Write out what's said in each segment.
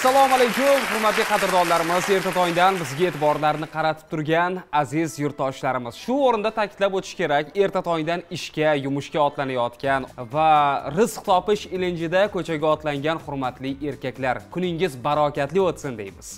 assalomu alaykum hurmatli qadrdonlarimiz. Erta tongdan bizga e'tiborlarini qaratib turgan aziz yurtdoshlarimiz. Shu o'rinda ta'kidlab o'tish kerak erta tongdan ishga yumushga otlanayotgan va rizq topish ilinjida ko'chaga otlangan hurmatli erkaklar. Kuningiz barokatli o'tsin deymiz.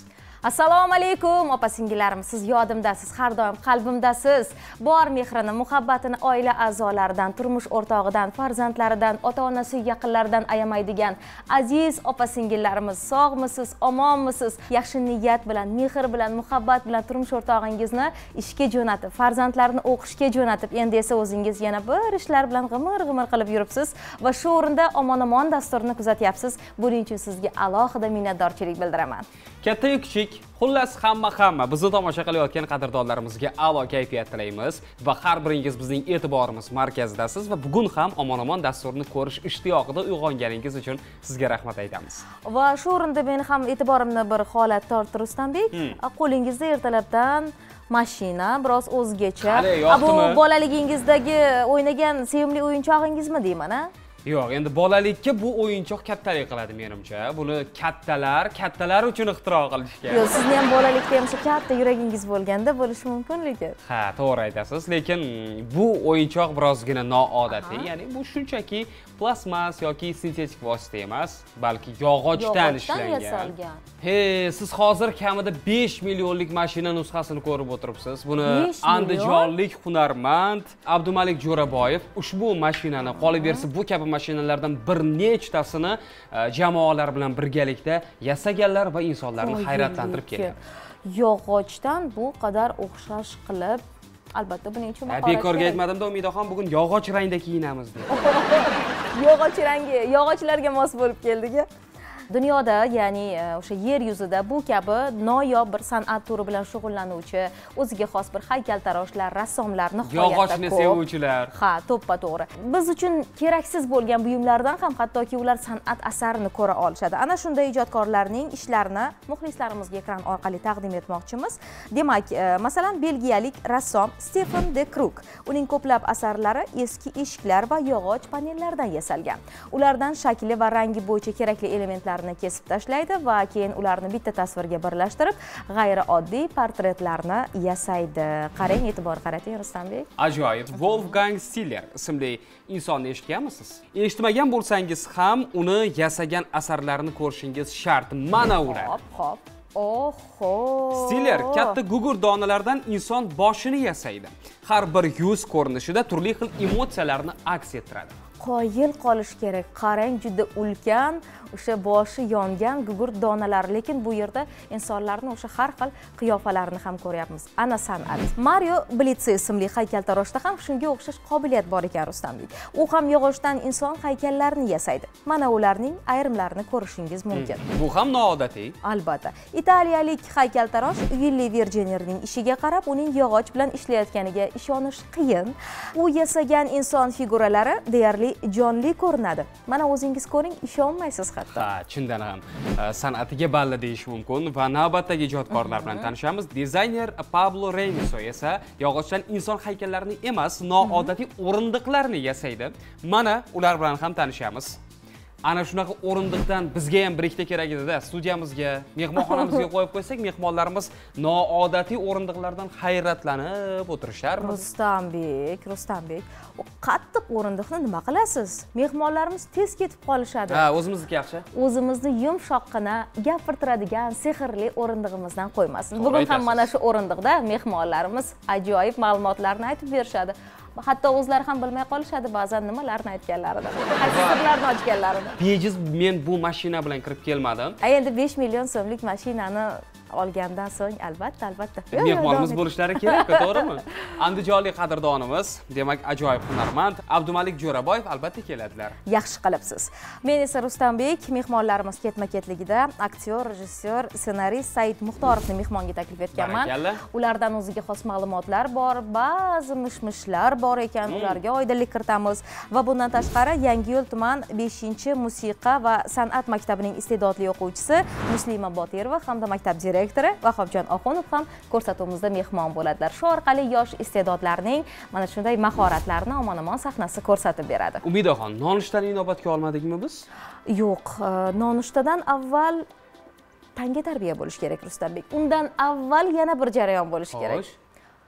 Assalomu alaykum opa singillarim. Siz yodimdasiz har doim qalbimdasiz. Bor mehrini muhabbatini oila a'zolaridan turmush o'rtog'idan farzandlaridan ota onasi yaqinlaridan ayamaydigan aziz opa singillarimiz sog'misiz omonmisiz? Yaxshi niyat bilan mehr bilan muhabbat bilan turmush o'rtog'ingizni ishga jo'natib farzandlarini o'qishga jo'natib endi esa o'zingiz yana bir ishlar bilan g'imir g'imir qilib yuribsiz va shu o'rinda omon omon dasturini kuzatyapsiz. Buning uchun sizga alohida minnatdorchilik bildiraman. Kattayu kichik xullas hamma hamma bizni tomosha qilayotgan qadrdonlarimizga a'lo kayfiyat tilaymiz va har biringiz bizning e'tiborimiz markazidasiz va bugun ham omon omon dasturini ko'rish ishtiyoqida uyg'onganingiz uchun sizga rahmat aytamiz. Va shu o'rinda meni ham e'tiborimni bir holat tortdi ruslanbek qo'lingizda ertalabdan mashina biroz o'zgacha. Bu bolaligingizdagi o'ynagan sevimli o'yinchog'ingizmi deyman a yo'q endi bolalikka bu o'yinchoq kattalik qiladi menimcha. Buni kattalar kattalar uchun ixtiro qilishgan yo'q sizni ham bolalikda ham shu katta yuragingiz bo'lganda bo'lishi mumkin lekin. Ha to'g'ri aytasiz lekin bu o'yinchoq birozgina noodatiy ya'ni bu shunchaki plastmas yoki sintetik vosita emas balki yog'ochdan ishlangan. he siz hozir kamida 5 millionlik mashina nusxasini ko'rib o'tiribsiz. Buni 5 million? andijonlik hunarmand abdumalik jo'raboyev ushbu mashinani qolaversa bu kabi mashinalardan bir nechtasini e, jamoalar bilan birgalikda yasaganlar va insonlarni hayratlantirib kelgan. yog'ochdan bu qadar o'xshash qilib albatta buning uchun bekorga aytmadimda umidaxon bugun yog'och rangda kiyinamiz deb yog'och rangi yog'ochlarga mos bo'lib keldik dunyoda ya'ni e, o'sha yer yuzida bu kabi noyob bir san'at turi bilan shug'ullanuvchi o'ziga xos bir haykaltaroshlar rassomlar nihoyatda yog'ochni ko'p sevuvchilar. Ha to'ppa to'g'ri. Biz uchun keraksiz bo'lgan buyumlardan ham hattoki ular san'at asarini ko'ra olishadi. Ana shunday ijodkorlarning ishlarini muxlislarimizga ekran orqali taqdim etmoqchimiz. Demak e, masalan belgiyalik rassom stefen de kruk uning ko'plab asarlari eski eshiklar va yog'och panellardan yasalgan. Ulardan shakli va rangi bo'yicha kerakli elementlarni kesib tashlaydi va keyin ularni bitta tasvirga birlashtirib g'ayrioddiy portretlarni yasaydi. Qarang e'tibor qarating ruslanbek ajoyib. Wolfgang stiller ismli insonni eshitganmisiz? Eshitmagan bo'lsangiz ham uni yasagan asarlarini ko'rishingiz shart. Mana ular hop hop oho! Stiller katta gugur donalardan inson boshini yasaydi. Har bir yuz ko'rinishida turli xil emotsiyalarni aks ettiradi qoyil qolish kerak. Qarang juda ulkan o'sha boshi yongan gugurt donalari lekin bu yerda insonlarni o'sha har xil qiyofalarini ham ko'ryapmiz. Ana san'at. Mario blitsi ismli haykaltaroshda ham shunga o'xshash qobiliyat bor ekan ruslanbek u ham yog'ochdan inson haykallarini yasaydi. Mana ularning ayrimlarini ko'rishingiz mumkin. Bu ham noodatiy. Albatta. Italiyalik haykaltarosh villi virjinerning ishiga qarab uning yog'och bilan ishlayotganiga ishonish qiyin. U yasagan inson figuralari deyarli jonli ko'rinadi. Mana o'zingiz ko'ring ishonmaysiz hatto. Ha chindan ham. San'atiga balla deyish mumkin va navbatdagi ijodkorlar bilan tanishamiz. Dizayner pablo reyniso esa yog'ochdan inson haykallarini emas noodatiy o'rindiqlarni yasaydi. Mana ular bilan ham tanishamiz ana shunaqa o'rindiqdan bizga ham bir ikkita kerak edida studiyamizga mehmonxonamizga qo'yib qo'ysak mehmonlarimiz noodatiy o'rindiqlardan hayratlanib o'tirisharmi ruslanbek u qattiq o'rindiqni nima qilasiz? Mehmonlarimiz tez ketib qolishadi. Ha o'zimizniki yaxshi. O'zimizni yumshoqqina gapirtiradigan sehrli o'rindig'imizdan qo'ymasin. Bugun ham mana shu o'rindiqda mehmonlarimiz ajoyib ma'lumotlarni aytib berishadi hatto o'zlari ham bilmay qolishadi ba'zan nimalarni aytganlarini qaysi sirlarni ochganlarini bejiz men bu mashina bilan kirib kelmadim. A endi besh million so'mlik mashinani olgandan so'ng albatta albatta. Mehmonimiz bo'lishlari kerak-ku to'g'rimi? Andijonlik qadrdonimiz demak ajoyib hunarmand abdumalik jo'raboyev albatta keladilar. Yaxshi qilibsiz. Men esa ruslanbek mehmonlarimiz ketma ketligida aktyor rejissyor ssenarist said muxtorovni mehmonga taklif etganman. Ulardan o'ziga xos ma'lumotlar bor ba'zi mish mishlar bor ekan ularga oydinlik kiritamiz. Va bundan tashqari yangiyo'l tuman 5 musiqa va san'at maktabining iste'dodli o'quvchisi muslima botirova hamda maktab direktori vahobjon oxunov ham ko'rsatuvimizda mehmon bo'ladilar shu orqali yosh iste'dodlarning mana shunday mahoratlarini omon omon sahnasi ko'rsatib beradi umidaxon nonushtani inobatga olmadikmi biz yo'q e, nonushtadan avval tanga tarbiya bo'lishi kerak Rustabek. Undan avval yana bir jarayon bo'lishi kerak.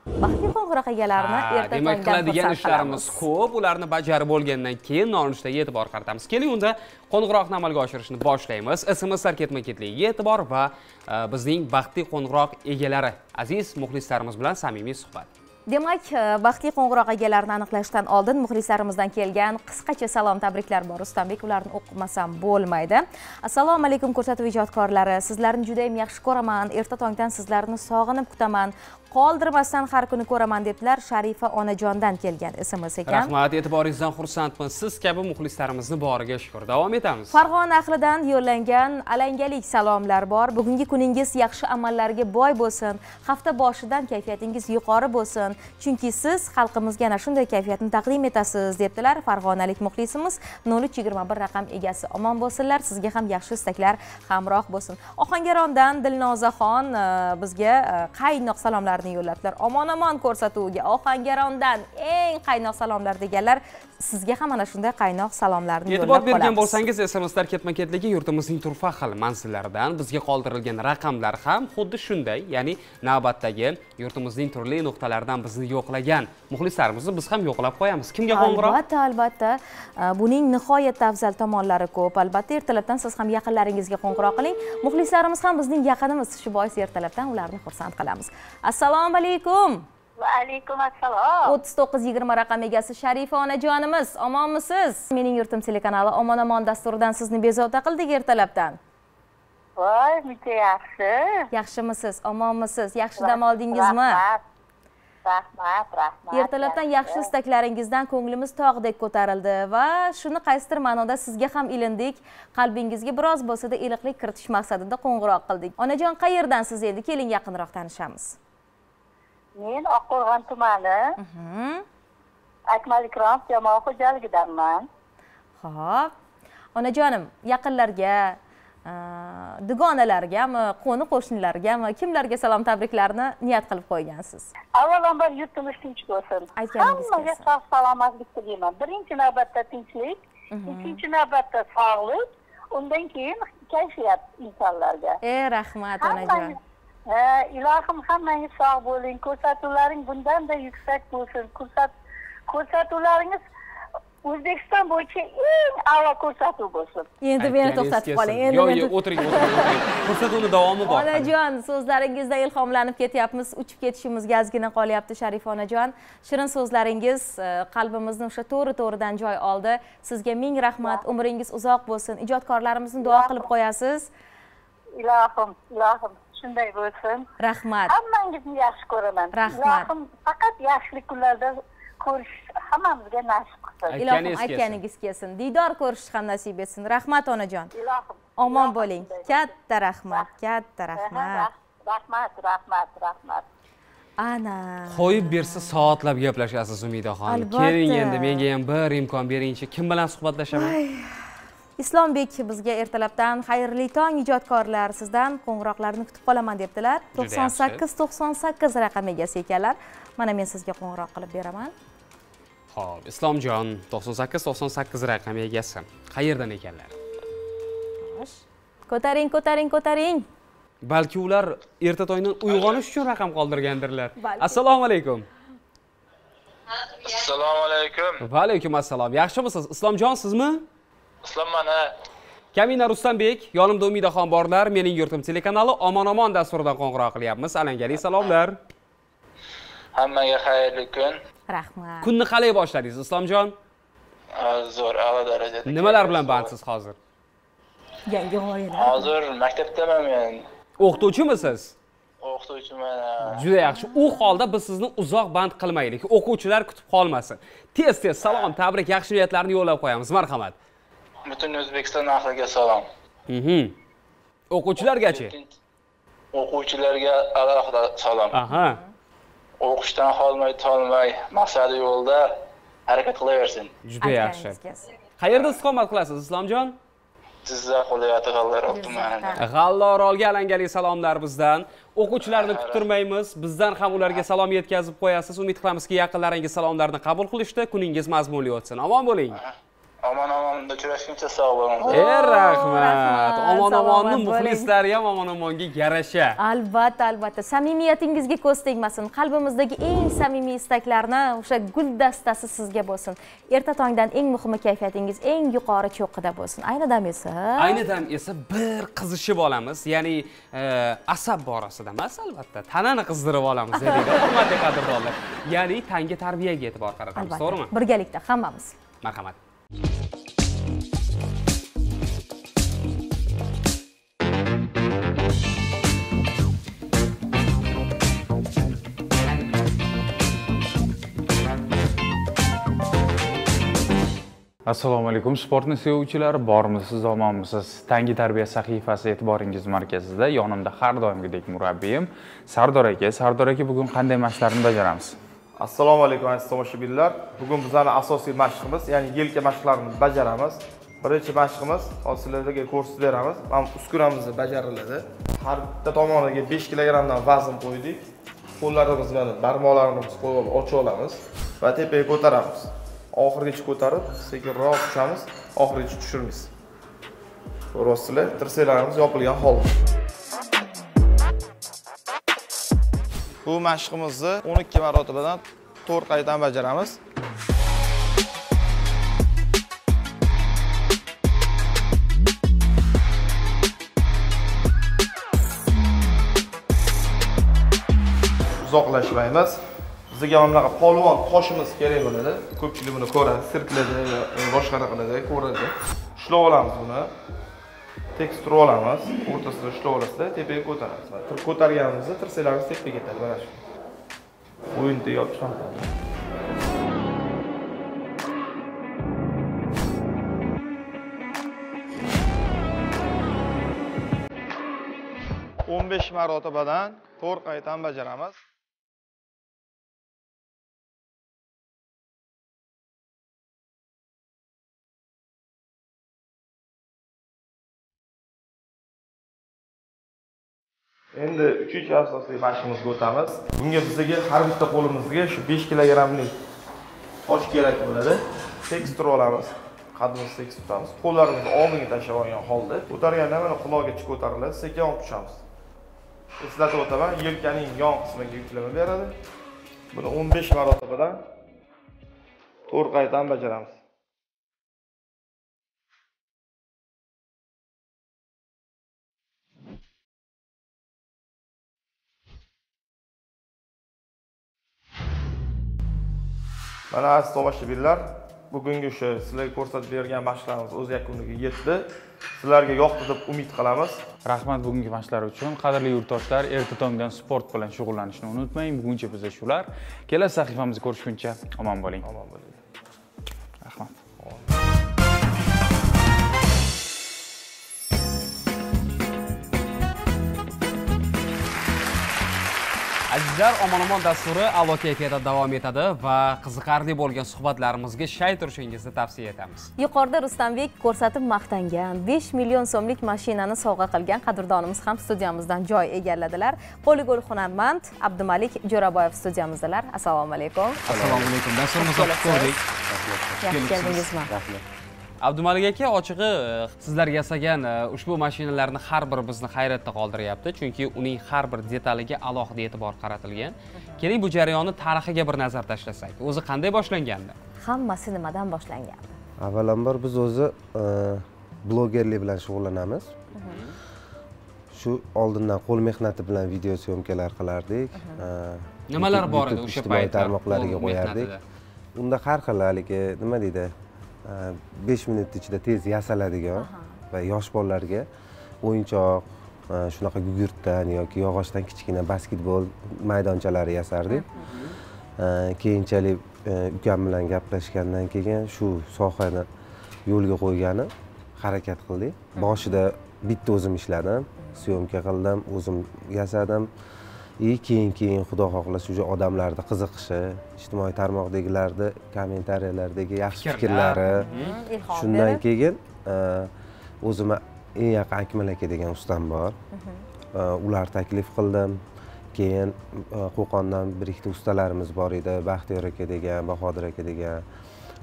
Baxtli qo'ng'iroq egalarini erta demak qiladigan ishlarimiz ko'p ularni bajarib bo'lgandan keyin nonushtaga e'tibor qaratamiz keling unda qo'ng'iroqni amalga oshirishni boshlaymiz smslar ketma ketligiga e'tibor va e, bizning baxtli qo'ng'iroq egalari aziz muxlislarimiz bilan samimiy suhbat Demak, e, baxtli qo'ng'iroq egalarini aniqlashdan oldin muxlislarimizdan kelgan qisqacha salom tabriklar bor. Rustamбек ularni o'qimasam bo'lmaydi. Assalomu alaykum ko'rsatuv ijodkorlari. Sizlarni juda ham yaxshi ko'raman. Erta tongdan sizlarni sog'inib kutaman. Qoldirmasdan har kuni ko'raman debdilar. Sharifa onajondan kelgan SMS ekan. rahmat e'tiboringizdan xursandman siz kabi muxlislarimizni boriga shukur davom etamiz Farg'ona ahlidan yo'llangan alangalik salomlar bor. Bugungi kuningiz yaxshi amallarga boy bo'lsin. Hafta boshidan kayfiyatingiz yuqori bo'lsin. Chunki siz xalqimizga ana shunday kayfiyatni taqdim etasiz, debdilar Farg'onalik muxlisimiz 0321 raqam egasi. Omon bo'lsinlar, sizga ham yaxshi istaklar hamroh bo'lsin. Ohangarondan Dilnozaxon e, bizga e, qaynoq salomlarni yo'llabdilar. Omon-omon ko'rsatuviga Ohangarondan eng qaynoq salomlar deganlar sizga ham ana shunday qaynoq salomlarni e'tibor yo'llab bergan qolamiz. bo'lsangiz smslar ketma ketligi yurtimizning turfa xil manzillaridan bizga qoldirilgan raqamlar ham xuddi shunday ya'ni navbatdagi yurtimizning turli nuqtalaridan bizni yo'qlagan muxlislarimizni biz ham yo'qlab qo'yamiz. Kimga qo'ng'iroq albatta albatta. Buning nihoyatda afzal tomonlari ko'p. Albatta ertalabdan siz ham yaqinlaringizga qo'ng'iroq qiling. Muxlislarimiz ham bizning yaqinimiz. Shu bois ertalabdan ularni xursand qilamiz. Assalomu alaykum Va alaykum assalom. o'ttiz to'qqiz yigirma raqam egasi sharifa onajonimiz. Omonmisiz? Mening yurtim telekanali omon omon dasturidan sizni bezovta qildik ertalabdan. Voy, muncha yaxshi. yaxshimisiz? Omonmisiz? Yaxshi dam oldingizmi? Rahmat. Rahmat, rahmat. ertalabdan yaxshi istaklaringizdan ko'nglimiz tog'dek ko'tarildi va shuni qaysidir ma'noda sizga ham ilindik. Qalbingizga biroz bo'lsa-da iliqlik kiritish maqsadida qo'ng'iroq qildik. Onajon qayerdansiz endi? Keling yaqinroq tanishamiz Men Oqqo'rg'on tumani Mhm. Akmalikrom jamoa xo'jaligidanman. ho'p onajonim yaqinlarga e, dugonalargami qo'ni qo'shnilargami kimlarga salom tabriklarni niyat qilib qo'ygansiz Avvalambor yurtimiz tinch bo'lsin. Hammaga sog' salomatlik tilayman. Birinchi navbatda tinchlik, ikkinchi navbatda sog'lik, undan keyin kayfiyat insonlarga. e rahmat onajon ilohim hammangiz sog' bo'ling. Ko'rsatuvlaring bundanda yuksak bo'lsin. Ko'rsat ko'rsatuvlaringiz O'zbekiston bo'yicha eng a'lo ko'rsatuv bo'lsin. endi meni to'xtatib qoling endi yo'q yo'q o'tiring o'tiring ko'rsatuvni davomi bor. Onajon so'zlaringizdan ilhomlanib ketyapmiz uchib ketishimizga ozgina qolyapti sharifa onajon. Shirin so'zlaringiz e, qalbimizni o'sha to'ri to'ridan joy oldi. Sizga ming rahmat umringiz uzoq bo'lsin. Ijodkorlarimizni duo qilib qo'yasiz. Ilohim, ilohim shunday bo'lsin. rahmat. Hammangizni yaxshi ko'raman. Rahmat. Ilohim faqat yaxshilik kunlarda ko'rish hammamizga nasib qilsin. Ilohim aytganingiz kelsin. diydor ko'rish ham nasib etsin. Rahmat onajon. Ilohim. omon bo'ling. katta rahmat. katta rahmat. Rah- Rahmat, rahmat, rahmat. ana. Qo'yib bersa soatlab gaplashasiz umidaxon keling endi menga ham bir imkon beringchi. Kim bilan suhbatlashaman islombek bizga ertalabdan xayrli tong ijodkorlar sizdan qo'ng'iroqlarni kutib qolaman debdilar. To'qson sakkiz to'qson sakkiz raqam egasi ekanlar. Mana men sizga qo'ng'iroq qilib beraman. Ho'p islomjon to'qson sakkiz to'qson sakkiz raqam egasi. Qayerdan ekanlar? Ko'taring ko'taring ko'taring. Balki ular erta tongdan uyg'onish uchun raqam qoldirgandirlar. Assalomu alaykum. Assalomu alaykum. Va alaykum assalom. Yaxshimisiz? Islomjon sizmi islomman ha kamina rustamбек yonimda umidaxon borlar mening yurtim telekanali omon omon dasturidan qo'ng'iroq qilyapmiz. Alangali salomlar. Hammaga xayrli kun. Rahmat. Kunni qalay boshladingiz islomjon? Zo'r a'lo darajada nimalar bilan bandsiz hozir? Yangi g'oyalar hozir maktabdaman men. O'qituvchimisiz? O'qituvchiman juda yaxshi. U holda biz sizni uzoq band qilmaylik. O'quvchilar kutib qolmasin. Tez tez salom tabrik yaxshi niyatlarni yo'llab qo'yamiz. Marhamat butun o'zbekiston ahliga salom. Mhm. o'quvchilargachi? O'quvchilarga alohida salom. Aha. O'qishdan qolmay tolmay maqsadi yo'lda harakat qilaversin. Juda yaxshi. qayerda istiqomat qilasiz islomjon? Jizzax viloyati g'allarov tumanida. Jizzaxda. g'allorolga alangali salomlar bizdan. O'quvchilarni kuttirmaymiz bizdan ham ularga salom yetkazib qo'yasiz. Umid qilamizki yaqinlaringiz salomlarni qabul qilishdi. Kuningiz mazmunli o'tsin. Omon bo'ling omon omonda uchrashguncha sog' bo'ling e rahmat. omon omonni muxlislari ham omon omonga yarasha. Albatta albatta. Samimiyatingizga ko'z tegmasin. Qalbimizdagi eng samimiy istaklarni o'sha gul dastasi sizga bo'lsin. Erta tongdan eng muhimi kayfiyatingiz eng yuqori cho'qqida bo'lsin. Ayni dam esa ayni dam esa bir qizishib olamiz. Ya'ni e, asab borasida emas albatta. Tanani qizdirib olamiz deydi hurmatli qadrdonlar. Ya'ni tanga tarbiyaga e'tibor qaratamiz to'g'rimi? Birgalikda hammamiz. Marhamat assalomu alaykum sportni sevuvchilar bormisiz omonmisiz tangi tarbiya sahifasi e'tiboringiz markazida yonimda har doimgidek murabbiyim sardor aka. Sardor aka bugun qanday mashqlarni bajaramiz? Assalomu alaykum aziz tomoshabinlar. Bugun bizani asosiy mashqimiz ya'ni yelka mashqlarini bajaramiz. Birinchi mashqimiz hozir sizlarga ko'rsatib beramiz. Mana uskunamiz bajariladi. Har bitta tomoniga 5 kilogrammdan vazn qo'ydik. Qo'llarimiz bilan barmoqlarimizni qo'yib olib ochib olamiz va tepaga ko'taramiz. Oxirigacha ko'tarib sekinroq tushamiz oxirigacha tushirmiz. ko'ryapsizlar tirsaklarimiz yopilgan holda. Bu mashqimizni 12 marotabadan 4 qaytadan bajaramiz. Uzoqlashmaymiz. Bizga mana bunaqa polvon toshimiz kerak bo'ladi. Ko'pchilik buni ko'radi, sirklarda yoki boshqa qanaqa ko'radi. Ushlab olamiz buni. Tekis turib olamiz o'rtasida ushlab olasizlar tepaga ko'taramiz Va ko'targanimizda tirsaklarimiz tepaga ketadi mana shu o'yinda yopish o'n besh marotabadan to'rt qaytadan bajaramiz Endi uchinchi asosiy mashqimizga o'tamiz. Bunga bizga har bitta qo'limizga shu 5 kilogrammlik tosh kerak bo'ladi. Tekis turib olamiz. qadimizni tekis tutamiz. Qo'llarimizni oldinga tashlab olgan holda ko'targanda mana quloqgacha ko'tariladi, sekin olib tushamiz. Eslatib o'taman, yelkaning yon qismiga yuklama beradi. Buni 15 marotabadan 4 qaytadan bajaramiz. Mana aziz tomoshabinlar, bugungi o'sha sizlarga ko'rsatib bergan mashqlarimiz o'z yakuniga yetdi. Sizlarga yoqdi deb umid qilamiz. rahmat bugungi mashqlar uchun qadrli yurtdoshlar erta tongdan sport bilan shug'ullanishni unutmang buguncha bizda shular kelasi sahifamizda ko'rishguncha omon bo'ling Omon bo'ling. Azizlar omon omon dasturi a'lo kayfiyatda davom etadi va qiziqarli bo'lgan suhbatlarimizga shay turishingizni tavsiya etamiz. Yuqorida rustamбек ko'rsatib maqtangan 5 million so'mlik mashinani sovg'a qilgan qadrdonimiz ham studiyamizdan joy egalladilar. Qo'ligol hunarmand abdumalik jo'raboyev studiyamizdalar. Assalomu alaykum. Assalomu alaykum. Dasturimizni Xush ko'rdik. yaxshi keldingizmi abdumalik aka ochig'i e, sizlar yasagan e, ushbu mashinalarni har biri bizni hayratda qoldiryapti. Chunki uning har bir detaliga alohida e'tibor qaratilgan. Keling bu jarayonni tarixiga bir nazar tashlasak o'zi qanday boshlangandi? Hammasi nimadan boshlangan avvalambor biz o'zi e, blogerlik bilan shug'ullanamiz. Shu oldindan qo'l mehnati bilan video syomkalar qilardik. Nimalar bor edi o'sha ijtimoiy paytda tarmoqlariga qo'l qo'yardik. unda har xil haligi nima deydi besh minut ichida tez yasaladigan va yosh bolalarga o'yinchoq e, shunaqa gugurtdan yoki yog'ochdan kichkina basketbol maydonchalari yasardik keyinchalik e, ukam bilan gaplashgandan keyin shu sohani yo'lga qo'ygani harakat qildik. Boshida bitta o'zim ishladim syomka qildim o'zim yasadim и keyin keyin xudo xohlasa уже odamlarni qiziqishi ijtimoiy tarmoqdagilarni kommentariyalardagi yaxshi Fikrlar. fikrlari. Ilhom shundan keyin e, o'zimni eng yaqin akmal aka degan ustam bor. E, ular taklif qildim. Keyin e, qo'qondan bir ikkita ustalarimiz bor edi. Baxtiyor aka degan bahodir aka degan.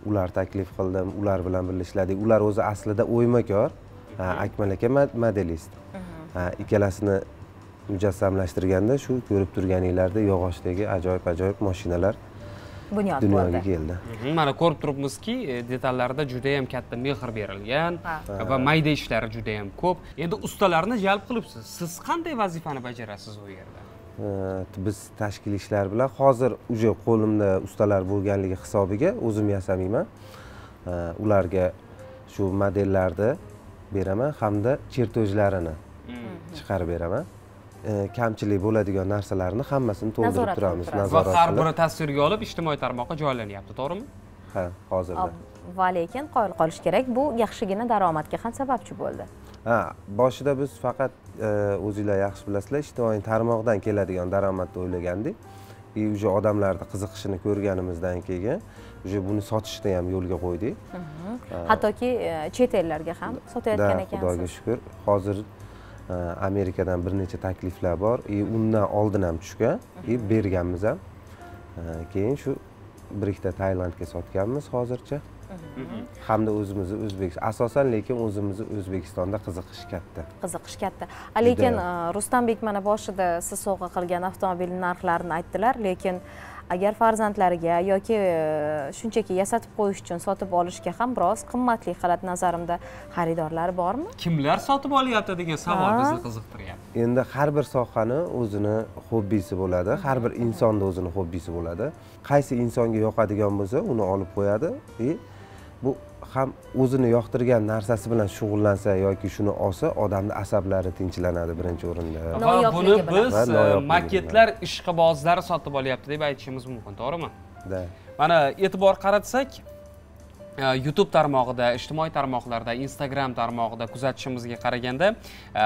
Ular taklif qildim. Ular bilan birga ishladik. Ular o'zi aslida o'ymakor. Ha, akmal aka modelist. Ikkalasini mujassamlashtirganda shu ko'rib turganinglardek yog'ochdagi ajoyib ajoyib mashinalar bunyod dunyoga keldi. Mhm, mana ko'rib turibmizki e, detallarida juda ham katta mehr berilgan va mayda ishlari juda ham ko'p. Endi ustalarni jalb qilibsiz. Siz qanday vazifani bajarasiz u yerda? Biz tashkiliy ishlar bilan hozir уже qo'limda ustalar bo'lganligi hisobiga o'zim yasamayman. Ularga shu modellarni beraman hamda chertojlarini chiqarib beraman kamchilik bo'ladigan narsalarni hammasini to'ldirib Nazorat qilib turamiz turasiz. va nazorat har biri tasvirga olib ijtimoiy tarmoqqa joylanyapti to'g'rimi? Ha hozirda. Va lekin qoyil qolish kerak bu yaxshigina daromadga ham sababchi bo'ldi. Ha boshida biz faqat e, o'zinglar yaxshi bilasizlar ijtimoiy tarmoqdan keladigan daromadni o'ylagandik. И уже odamlarni qiziqishini ko'rganimizdan keyin уже buni sotishni ham yo'lga qo'ydik. Hattoki e, chet ellarga ham sotayotgan da xudoga ekansiz. shukur hozir e, amerikadan bir necha takliflar bor. И undan oldin ham tushgan и berganmiz ham. E, keyin shu bir ikkita tailandga sotganmiz hozircha. Hamda o'zimizni o'zbekiston asosan lekin o'zimizni o'zbekistonda qiziqish katta. Qiziqish katta. Lekin e, ruslanbek mana boshida siz sovg'a qilgan avtomobil narxlarini aytdilar. Lekin agar farzandlariga yoki e, shunchaki yasatib qo'yish uchun sotib olishga ham biroz qimmatli qiladi nazarimda xaridorlar bormi? Kimlar sotib olyapti degan savol bizni qiziqtiryapti. Endi har bir sohani o'zini hobbisi bo'ladi har bir insonni o'zini hobbisi bo'ladi. Qaysi insonga yoqadigan bo'lsa uni olib qo'yadi. и ham o'zini yoqtirgan narsasi bilan shug'ullansa yoki shuni olsa odamni asablari tinchlanadi birinchi o'rinda. Va buni biz e, maketlar ishqibozlari sotib olyapti deb aytishimiz mumkin to'g'rimi? Mana e'tibor qaratsak youtube tarmog'ida ijtimoiy tarmoqlarda instagram tarmog'ida kuzatishimizga qaraganda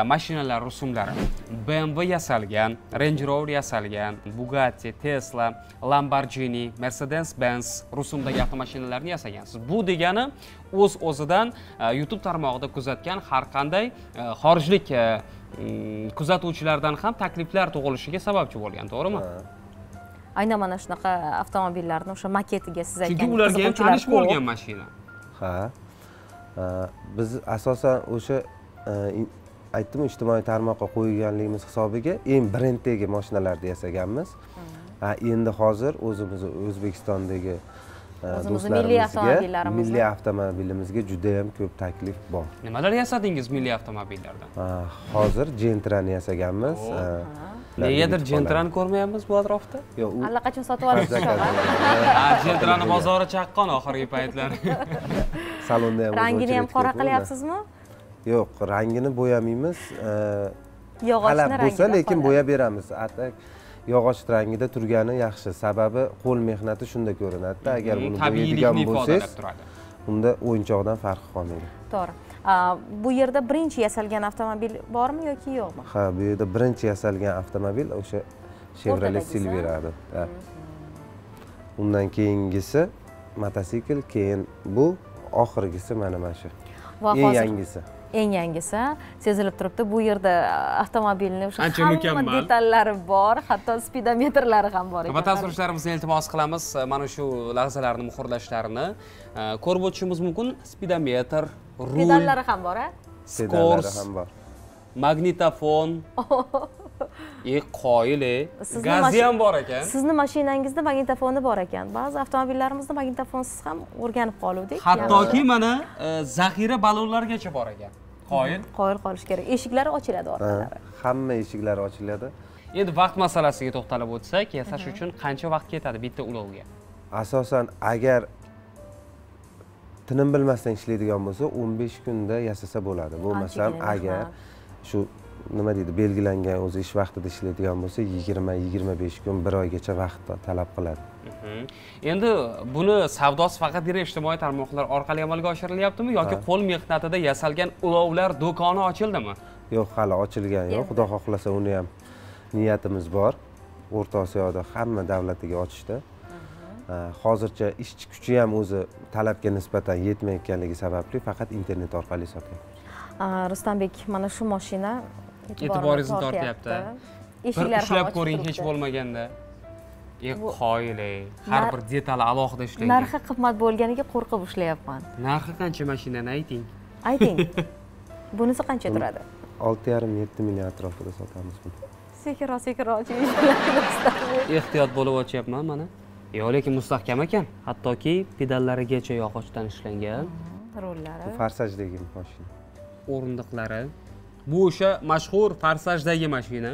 mashinalar rusumlari bmw yasalgan range rover yasalgan bugatti tesla lamborghini mercedes benz rusumdagi avtomashinalarni yasagansiz bu degani o'z o'zidan youtube tarmog'ida kuzatgan har qanday xorijlik kuzatuvchilardan ham takliflar tug'ilishiga sababchi bo'lgan to'g'rimi aynan mana shunaqa avtomobillarni o'sha maketiga siz chunki aytgan ularga ham tanish bo'lgan mashina. Ha. Biz asosan o'sha e, in- aytdim ijtimoiy tarmoqqa qo'yganligimiz hisobiga eng brenddagi mashinalarni yasaganmiz. Ha, endi hozir o'zimizni o'zbekistondagi do'stlarimizga milliy avtomobilimizga juda yam ko'p taklif bor. Nimalar yasadingiz milliy avtomobillardan Ha, hozir jentrani yasaganmiz. Negadir yutib jentrani ko'rmayapmiz bu atrofda. Yo'q, u allaqachon sotib olishdi ha jentrani bozori chaqqon oxirgi paytlar. Salonda ham rangini ham qora qilyapsizmi? Yo'q rangini bo'yamaymiz yog'ochni talab bo'lsa lekin bo'yab beramiz. Atak yog'och rangida turgani yaxshi. Sababi qo'l mehnati shunda ko'rinadida. Agar buni bo'yaydigan tabiiylikni bo'lsangiz ifodalab turadi. unda o'yinchoqdan farqi qolmaydi. To'g'ri. Bu yerda birinchi yasalgan avtomobil bormi yoki yo'qmi? Ha bu yerda birinchi yasalgan avtomobil o'sha chevrolet silverado undan keyingisi mototsikl keyin bu oxirgisi mana mana shu. Eng yangisi eng yangisi sezilib turibdi. Bu yerda avtomobilni o'sha hamma mukammal. detallari bor hatto spidometrlari ham bor va tasvirchilarimizni iltimos qilamiz. E, mana shu lahzalarni muhrlashlarini e, ko'rib o'tishimiz mumkin. Spidometr rul pedallari ham bor a pedallari skors ham bor. magnitofon e qoyil e Sizni gazi ham bor ekan. Sizni mashinangizda magnitofoni bor ekan. Ba'zi avtomobillarimizda magnitofonsiz ham o'rganib qoluvdik. Hattoki mana e, zaxira ballonlarigacha bor ekan qoyil. Qoyil qolish kerak. Eshiklari ochiladi orqalari. hamma eshiklari ochiladi. Endi vaqt masalasiga to'xtalib o'tsak yasash uchun qancha vaqt ketadi bitta ulovga? Asosan agar tinim bilmasdan ishlaydigan bo'lsa 15 kunda yasasa bo'ladi. Bo'lmasam agar shu nima deydi belgilangan o'zi ish vaqtida ishlaydigan bo'lsa 20-25 kun bir oygacha vaqt talab qiladi. Endi buni savdosi faqatgina ijtimoiy tarmoqlar orqali amalga oshirilyaptimi yoki qo'l mehnatida yasalgan ulovlar do'koni ochildimi? Yo'q hali ochilgani yo'q. Xudo xohlasa uni ham niyatimiz bor. O'rta osiyoda hamma davlatiga ochishda Ha, hozircha ishchi kuchi ham o'zi talabga nisbatan yetmayotganligi sababli faqat internet orqali sotyapmiz A, ruslanbek mana shu mashina E'tiboringizni tortyapti. ham ushlab ko'ring hech bo'lmaganda qoyil ey har bir detali alohida ishlangan narxi qimmat bo'lganiga qo'rqib ushlayapman narxi qancha mashinani ayting? Ayting. Bunisi qancha turadi? olti yarim yetti million atrofida sotamiz buni. Sekinroq sekinroq ehtiyot bo'lib ochyapman mana. Yo'q lekin mustahkam ekan. Hattoki pedallarigacha yog'ochdan ishlangan. Rullari farsajdagi mashina. O'rindiqlari. Bu o'sha mashhur farsajdagi mashina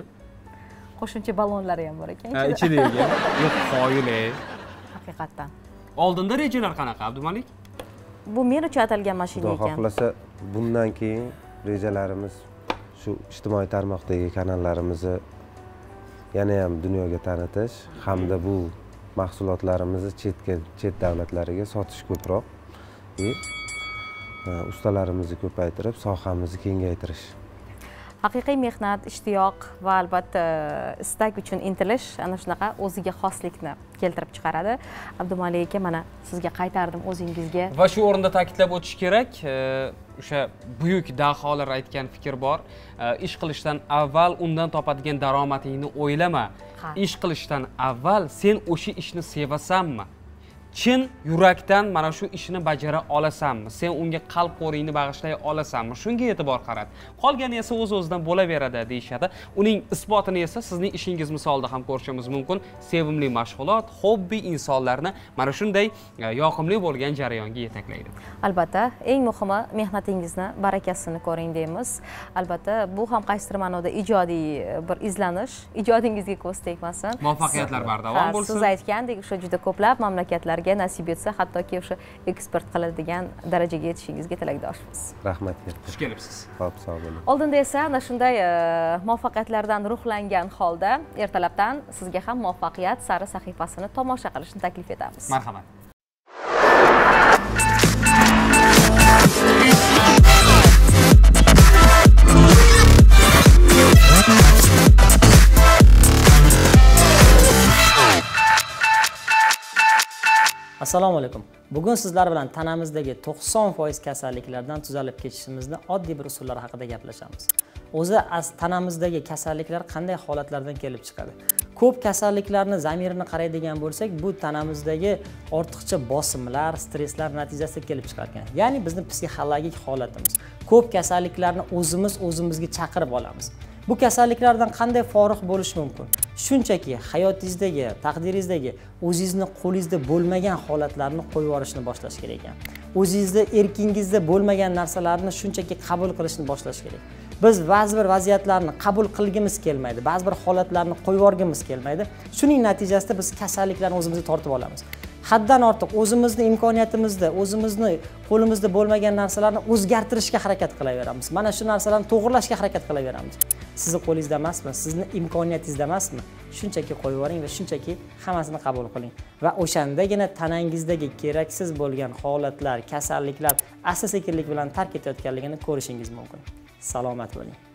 qo'shimcha ballonlari ham bor ekan. Ichidagi yo'q qoyil ey haqiqatdan. Oldinda rejalar qanaqa abdumalik? Bu men uchun atalgan mashina xudo ekan. xohlasa bundan keyin rejalarimiz shu ijtimoiy tarmoqdagi kanallarimizni yana ham dunyoga tanitish hamda bu mahsulotlarimizni chetga chet davlatlariga sotish ko'proq. И e, ustalarimizni ko'paytirib sohamizni kengaytirish haqiqiy mehnat ishtiyoq va albatta istak uchun intilish ana shunaqa o'ziga xoslikni keltirib chiqaradi. Abdumalik aka mana sizga qaytardim o'zingizga. Va shu o'rinda ta'kidlab o'tish kerak e, o'sha buyuk daholar aytgan fikr bor. E, ish qilishdan avval undan topadigan daromadingni o'ylama. Ish qilishdan avval sen o'sha ishni sevasanmi chin yurakdan mana shu ishni bajara olasanmi? Sen unga qalb qo'ringni bag'ishlay olasanmi? Shunga e'tibor qarat. Qolgani esa o'z o'zidan bo'laveradi deyishadi. Uning isbotini esa sizning ishingiz misolida ham ko'rishimiz mumkin. Sevimli mashg'ulot hobbi insonlarni mana shunday e, yoqimli bo'lgan jarayonga yetaklaydi. Albatta eng muhimi mehnatingizni barakasini ko'ring deymiz. Albatta bu ham qaysidir ma'noda ijodiy e, bir izlanish ijodingizga ko'z tegmasin. Muvaffaqiyatlar bardavom bo'lsin siz aytgandek o'sha juda ko'plab mamlakatlarga nasib etsa hattoki o'sha eksport qiladigan darajaga yetishingizga tilakdoshmiz. Rahmat katta xush kelibsiz. Ho'p sog' bo'ling. Oldinda esa ana shunday e, muvaffaqiyatlardan ruhlangan holda ertalabdan sizga ham muvaffaqiyat sari sahifasini tomosha qilishni taklif etamiz. Marhamat assalomu alaykum. Bugun sizlar bilan tanamizdagi 90% kasalliklardan tuzalib ketishimizni oddiy bir usullar haqida gaplashamiz. O'zi tanamizdagi kasalliklar qanday holatlardan kelib chiqadi? Ko'p kasalliklarni zamirini qaraydigan bo'lsak bu tanamizdagi ortiqcha bosimlar stresslar natijasida kelib chiqar ekan ya'ni bizni psixologik holatimiz. Ko'p kasalliklarni o'zimiz o'zimizga chaqirib olamiz. Bu kasalliklardan qanday forig' bo'lish mumkin? Shunchaki hayotingizdagi taqdiringizdagi o'zingizni qo'lingizda bo'lmagan holatlarni qo'yib yuborishni boshlash kerak ekan. O'zingizni erkingizda bo'lmagan narsalarni shunchaki qabul qilishni boshlash kerak. Biz ba'zi bir vaziyatlarni qabul qilgimiz kelmaydi ba'zi bir holatlarni qo'yib yuborgimiz kelmaydi. Shuning natijasida biz kasalliklarni o'zimizga tortib olamiz. Haddan ortiq o'zimizni imkoniyatimizda o'zimizni qo'limizda bo'lmagan narsalarni o'zgartirishga harakat qilaveramiz. Mana shu narsalarni to'g'irlashga harakat qilaveramiz. Sizni qo'lingizda emasmi? Sizni imkoniyatingizda emasmi? Shunchaki qo'yib yuboring va shunchaki hammasini qabul qiling. Va o'shandagina tanangizdagi keraksiz bo'lgan holatlar kasalliklar asta sekinlik bilan tark etayotganligini ko'rishingiz mumkin. Salomat bo'ling.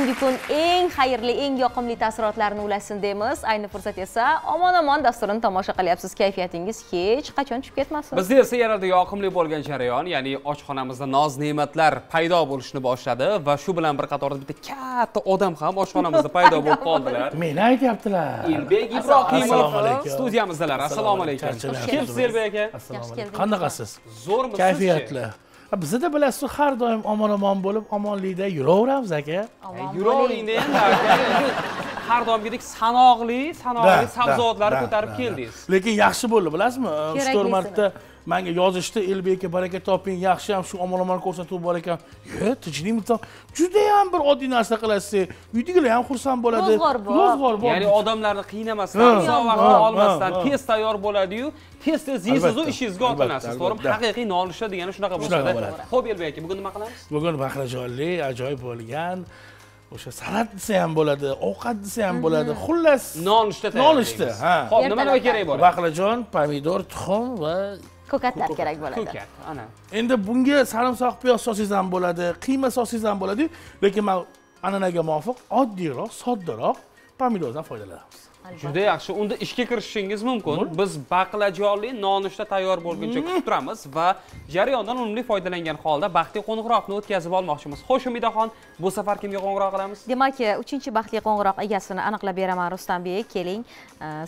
Bugungi kun eng xayrli eng yoqimli taassurotlarni ulasin deymiz. Ayni fursat esa omon omon dasturini tomosha qilyapsiz. Kayfiyatingiz hech qachon tushib ketmasin. Bizda esa yanada yoqimli bo'lgan jarayon ya'ni oshxonamizda noz ne'matlar paydo bo'lishni boshladi va shu bilan bir qatorda bitta katta odam ham oshxonamizda paydo bo'lib qoldilar. Meni aytyaptilar. Elbek assalomu ibrohimov alaykum. studiyamizdalar assalomu alaykum. Xush kelibsiz elbek aka? Yaxshi keldingiz qanaqasiz zo'rmisiz kayfiyatli Ha, bizda bilasiz har doim omon omon bo'lib omonlikda yuraveramiz aka. Yuroringda endi har doimgidek sanoqli sanoqli sabzavotlarni ko'tarib keldingiz. Lekin yaxshi bo'ldi bilasizmi? Uch to'rt marta manga yozishdi elbek aka baraka toping yaxshi ham shu omon omon ko'rsatuv bor ekan ye tinchlikmi judayam bir oddiy narsa qilasiz uydagilar ham xursand bo'ladi. Ro'zg'or bor. ya'ni odamlarni qiynamasdan uzoq vaqt olmasdan tez tayyor bo'ladiyu. Tez tez yeysizu ishingizga otilasiz to'g'rimi? Haqiqiy nonushta degani shunaqa bo'ladi. ho'p elbek aka bugun nima qilamiz? Bugun baqlajonli ajoyib bo'lgan o'sha salat desa ham bo'ladi ovqat desa ham bo'ladi. Xullas nonushta nonushta ha. Ho'p nima nima kerak bo'ladi baqlajon pomidor tuxum va ko'katlar kerak bo'ladi ko'kat ana. Endi bunga sarimsoq piyoz solsangiz ham bo'ladi qiyma solsangiz ham bo'ladi lekin man an'anaga muvofiq? Oddiyroq soddaroq pomidordan foydalanamiz. Juda yaxshi. Unda ishga kirishishingiz mumkin. Biz baqlajonli nonushta tayyor bo'lguncha kutib turamiz va jarayondan unumli foydalangan holda baxtli qo'ng'iroqni o'tkazib olmoqchimiz. Xo'sh umidaxon bu safar kimga qo'ng'iroq qilamiz? Demak uchinchi baxtli qo'ng'iroq egasini aniqlab beraman rustambek keling.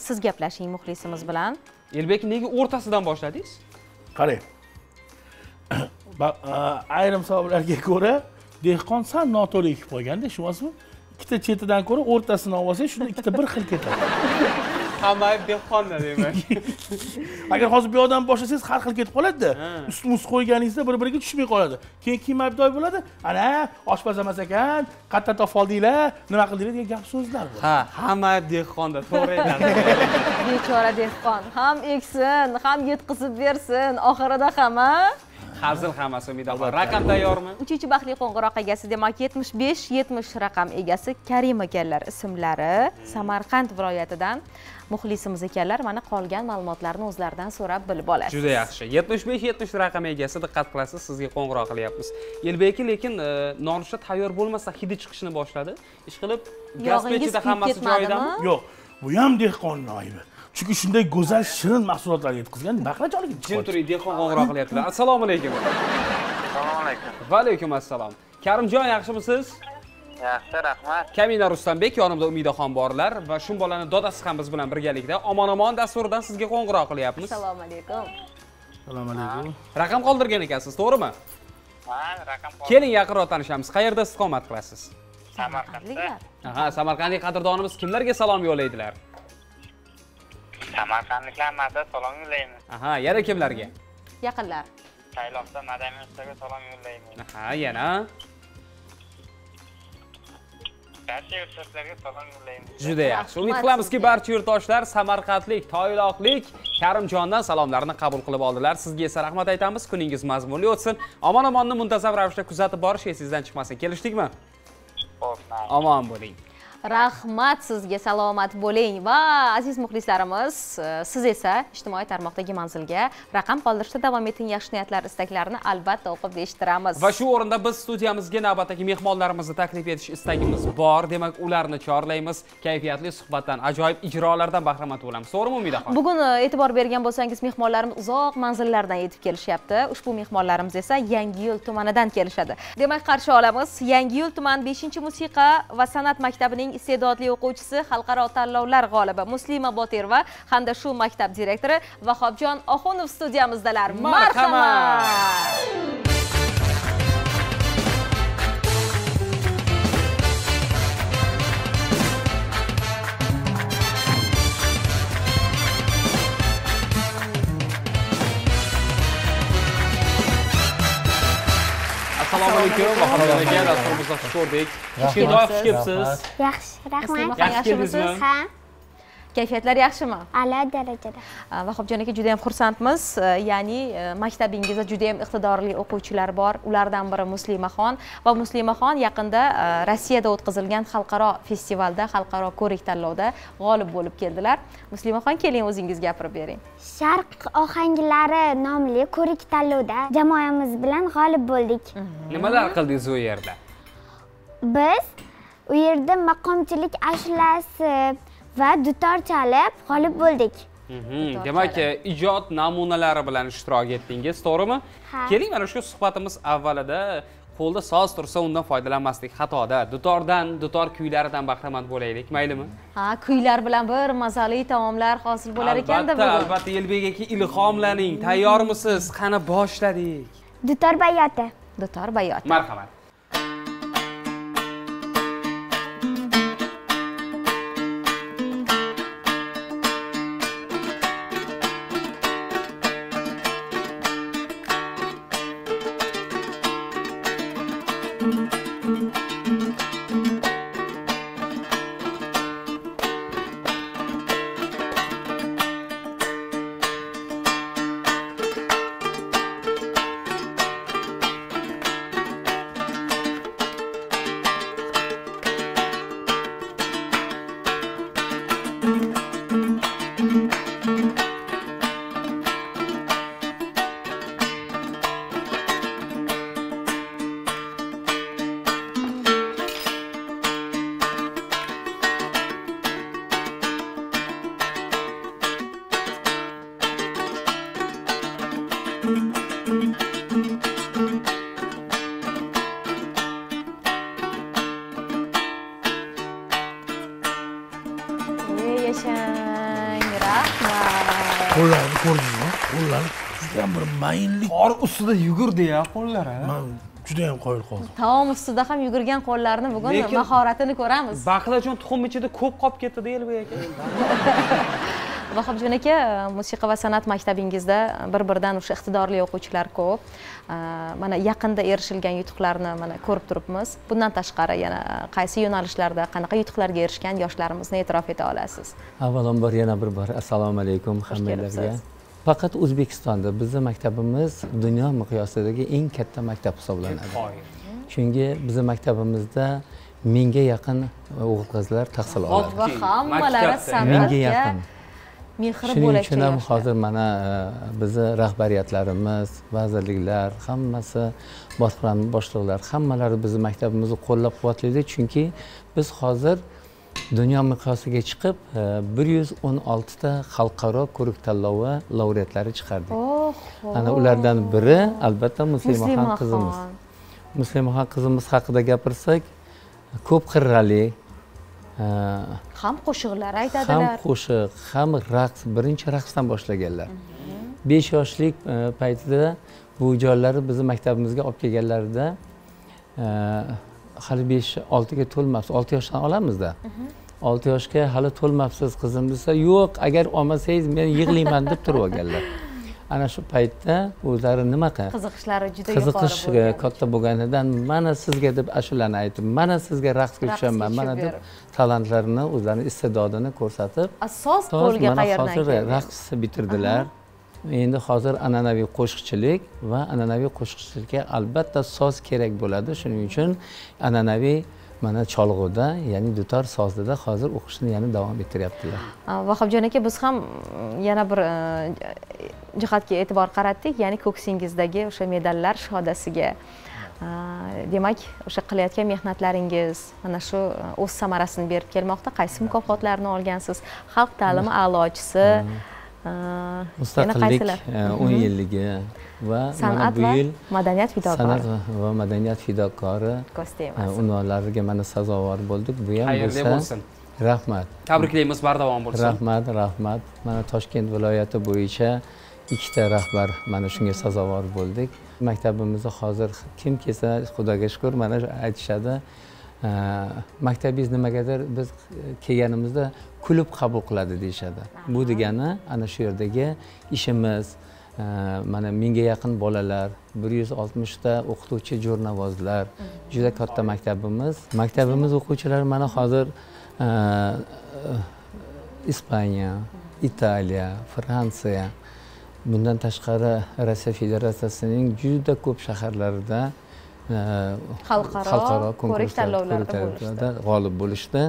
Siz gaplashing muxlisimiz bilan. Elbek nega o'rtasidan boshladingiz qarang. Ayrim sabablarga ko'ra dehqon sal noto'g'ri ekib qo'yganda tushunyapsizmi ikkita chetidan ko'ra o'rtasini olib olsangiz shunda ikkita bir xil ketadi. hamma dehqonda demak. Agar hozir bu yoqdan boshlasangiz har xil ketib qoladida ust must qo'yganingizda bir biriga tushmay qoladi. Keyin keyin aybdor bo'ladi? Ana oshpaz emas ekan qayerdan topib oldinglar nima qildinglar degan gap so'zlar bor ha hamma dehqonda to'g'ri aytasiz bechora dehqon ham eksin ham yetkazib bersin. Oxirida ham a hazil hammasi umidaxon raqam tayyormi? Uchinchi baxtli qo'ng'iroq egasi demak yetmish besh yetmish raqam egasi karim ekanlar ismlari samarqand viloyatidan muxlisimiz ekanlar mana qolgan ma'lumotlarni o'zlaridan so'rab bilib olasiz. Juda yaxshi. Yetmish besh yetmish raqam egasi diqqat qilasiz sizga qo'ng'iroq qilyapmiz. Elbek aka lekin e, nonushta tayyor bo'lmasa hidi chiqishni boshladi. Ishqilib gaz pechida hammasi joyidami yo'q bu ham dehqonni aybi chunki shunday go'zal shirin mahsulotlar yetkazgan baqlajonlik jim turing dehqon qo'ng'iroq qilyaptilar. Assalomu alaykum. Assalomu alaykum. Va alaykum assalom. Karimjon yaxshimisiz yaxshi rahmat. Kamina ruslanbek yonimda umidaxon borlar va shu bolani dodasi ham biz bilan birgalikda omon omon dasturidan sizga qo'ng'iroq qilyapmiz. Assalomu alaykum. Assalomu alaykum. Raqam qoldirgan ekansiz to'g'rimi? Ha raqam keling yaqinroq tanishamiz qayerda istiqomat qilasiz? Samarqandda. Aha samarqandlik qadrdonimiz kimlarga salom yo'llaydilar? Samarqandliklar mazza salom yo'llaymiz. Aha yana kimlarga? Yaqinlar. Sayloqda madaniy ustaga salom yo'llaymiz. Aha yana barcha yurtdoshlarga salom yo'llaymiz. Juda yaxshi. Umid qilamizki barcha yurtdoshlar samarqandlik toyloqlik karimjondan salomlarni qabul qilib oldilar. Sizga esa rahmat aytamiz. Kuningiz mazmunli o'tsin. Omon omonni muntazam ravishda kuzatib borish esingizdan chiqmasin. Kelishdikmi? Xo'p, mayli. omon bo'ling rahmat sizga salomat bo'ling. Va aziz muxlislarimiz e, siz esa ijtimoiy tarmoqdagi manzilga raqam qoldirishda davom eting. Yaxshi niyatlar istaklarini albatta o'qib eshittiramiz va shu o'rinda biz studiyamizga navbatdagi mehmonlarimizni taklif etish istagimiz bor. Demak ularni chorlaymiz. Kayfiyatli suhbatdan ajoyib ijrolardan bahramand bo'lamiz. To'g'rimi umidaxon bugun e, e'tibor bergan bo'lsangiz mehmonlarimiz uzoq manzillardan yetib kelishyapti. Ushbu mehmonlarimiz esa yangiyo'l tumanidan kelishadi. Demak qarshi olamiz. Yangiyo'l tuman 5 musiqa va san'at maktabining iste'dodli o'quvchisi xalqaro tanlovlar g'olibi muslima botirova hamda shu maktab direktori vahobjon oxunov studiyamizdalar Marhamat. Assalomu alaykum vahobjon aka dasturimizda xush ko'rdik kichkintoy xush kelibsiz Yaxshi, rahmat. Muslima Yaxshi yaxshimisiz keldingizmi? Ha, kayfiyatlar yaxshimi? A'lo darajada. Vahobjon aka juda yam xursandmiz ya'ni maktabingizda juda yam iqtidorli o'quvchilar bor. Ulardan biri muslimaxon va muslimaxon yaqinda rossiyada o'tkazilgan xalqaro festivalda xalqaro ko'rik tanlovda g'olib bo'lib keldilar. Muslimaxon keling o'zingiz gapirib bering. Sharq ohanglari nomli ko'rik tanlovda jamoamiz bilan g'olib bo'ldik. nimalar qildingiz u yerda? Biz u yerda maqomchilik ashulasi va dutor chalib g'olib bo'ldik. Mhm, demak e, ijod namunalari bilan ishtirok etdingiz to'g'rimi keling mana shu suhbatimiz avvalida qo'lda soz tursa undan foydalanmaslik xatoda dutordan dutor kuylaridan bahramand bo'laylik maylimi ha kuylar bilan bir mazali taomlar hosil bo'lar ekanda albatta albatta elbek aka ilhomlaning tayyormisiz qani boshladik Dutor bayoti. dutor bayot marhamat mayinlik qor ustida yugurdi-ya qo'llari man judayam qoyil qoldim. Taom ustida ham yugurgan qo'llarni bugun mahoratini ko'ramiz. Baqlajon tuxum ichida ko'p qolib ketdi elbek aka. Vahobjon aka musiqa va san'at maktabingizda bir biridan o'sha iqtidorli o'quvchilar ko'p. Э, mana yaqinda erishilgan yutuqlarni mana ko'rib turibmiz. Bundan tashqari yana qaysi yo'nalishlarda qanaqa yutuqlarga erishgan yoshlarimizni e'tirof eta olasiz? Avvalambor yana bir bor assalomu alaykum hammanglarga kelibsiz. Faqat o'zbekistonda bizni maktabimiz dunyo miqyosidagi eng katta maktab hisoblanadi. Chunki bizni maktabimizda mingga yaqin o'g'il qizlar tahsil oladi. va hammalari mingga san'atga yaqin. mehri shuning uchun ham hozir mana e, bizni rahbariyatlarimiz vazirliklar hammasi boshqarma boshliqlar hammalari bizni maktabimizni qo'llab quvvatlaydi chunki biz hozir dunyo miqyosiga chiqib e, bir yuz o'n oltita xalqaro ko'rik tanlovi laureatlari chiqardik. Ana ulardan biri albatta muslimaxon qizimiz. Muslimaxon qizimiz haqida gapirsak ko'p qirrali e, ham qo'shiqlar ham aytadilar qo'shiq ham raqs birinchi raqsdan boshlaganlar. Besh yoshlik e, paytida buvijonlari bizni maktabimizga olib kelganlarida hali besh oltiga to'lmabsiz olti yoshdan olamizda olti yoshga hali to'lmabsiz qizim desa yo'q agar olmasangiz men yig'layman deb turib olganlar. Ana shu paytda o'zlari nimaqa? Qiziqishlari juda qiziqish katta bo'lganidan mana sizga deb ashulani aytib mana sizga raqsga tushaman mana deb talantlarini o'zlarini iste'dodini ko'rsatib asos Xo'sh, qo'lga qayerdan hozir raqs bitirdilar. Endi hozir an'anaviy qo'shiqchilik va an'anaviy qo'shiqchilikka albatta soz kerak bo'ladi. Shuning uchun an'anaviy mana cholg'uda ya'ni dutor sozida hozir o'qishni yana davom ettiryaptilar. Vahobjon aka biz ham mm, yana bir e, jihatga e'tibor qaratdik. Ya'ni ko'ksingizdagi o'sha medallar shodasiga. Demak o'sha qilayotgan mehnatlaringiz mana shu e, o'z samarasini berib kelmoqda. Qaysi mukofotlarni olgansiz? Xalq ta'limi a'lochisi. Yana mustaqillik e, o'n yilligi va san'at va madaniyat san'at fidokori va- va madaniyat fidokori e, unvonlariga mana sazovor bo'ldik. Bu ham Xayrli bo'lsin. rahmat. Tabriklaymiz bardavom bo'lsin. Rahmat rahmat. Mana toshkent viloyati bo'yicha ikkita rahbar mana shunga sazovor bo'ldik. Maktabimizda hozir kim kelsa xudoga shukur mana aytishadi. "Э, maktabingiz nimagadir biz kelganimizda kulib qabul qiladi deyishadi. Bu degani ana shu yerdagi ishimiz. e, mana mingga yaqin bolalar bir yuz oltmishta o'qituvchi jo'rnavozlar juda katta maktabimiz. Maktabimiz o'quvchilari mana hozir e, ispaniya italiya fransiya bundan tashqari rossiya federatsiyasining juda ko'p shaharlarida e, Xalqaro ko'rik tanlovlarda g'olib bo'lishdi.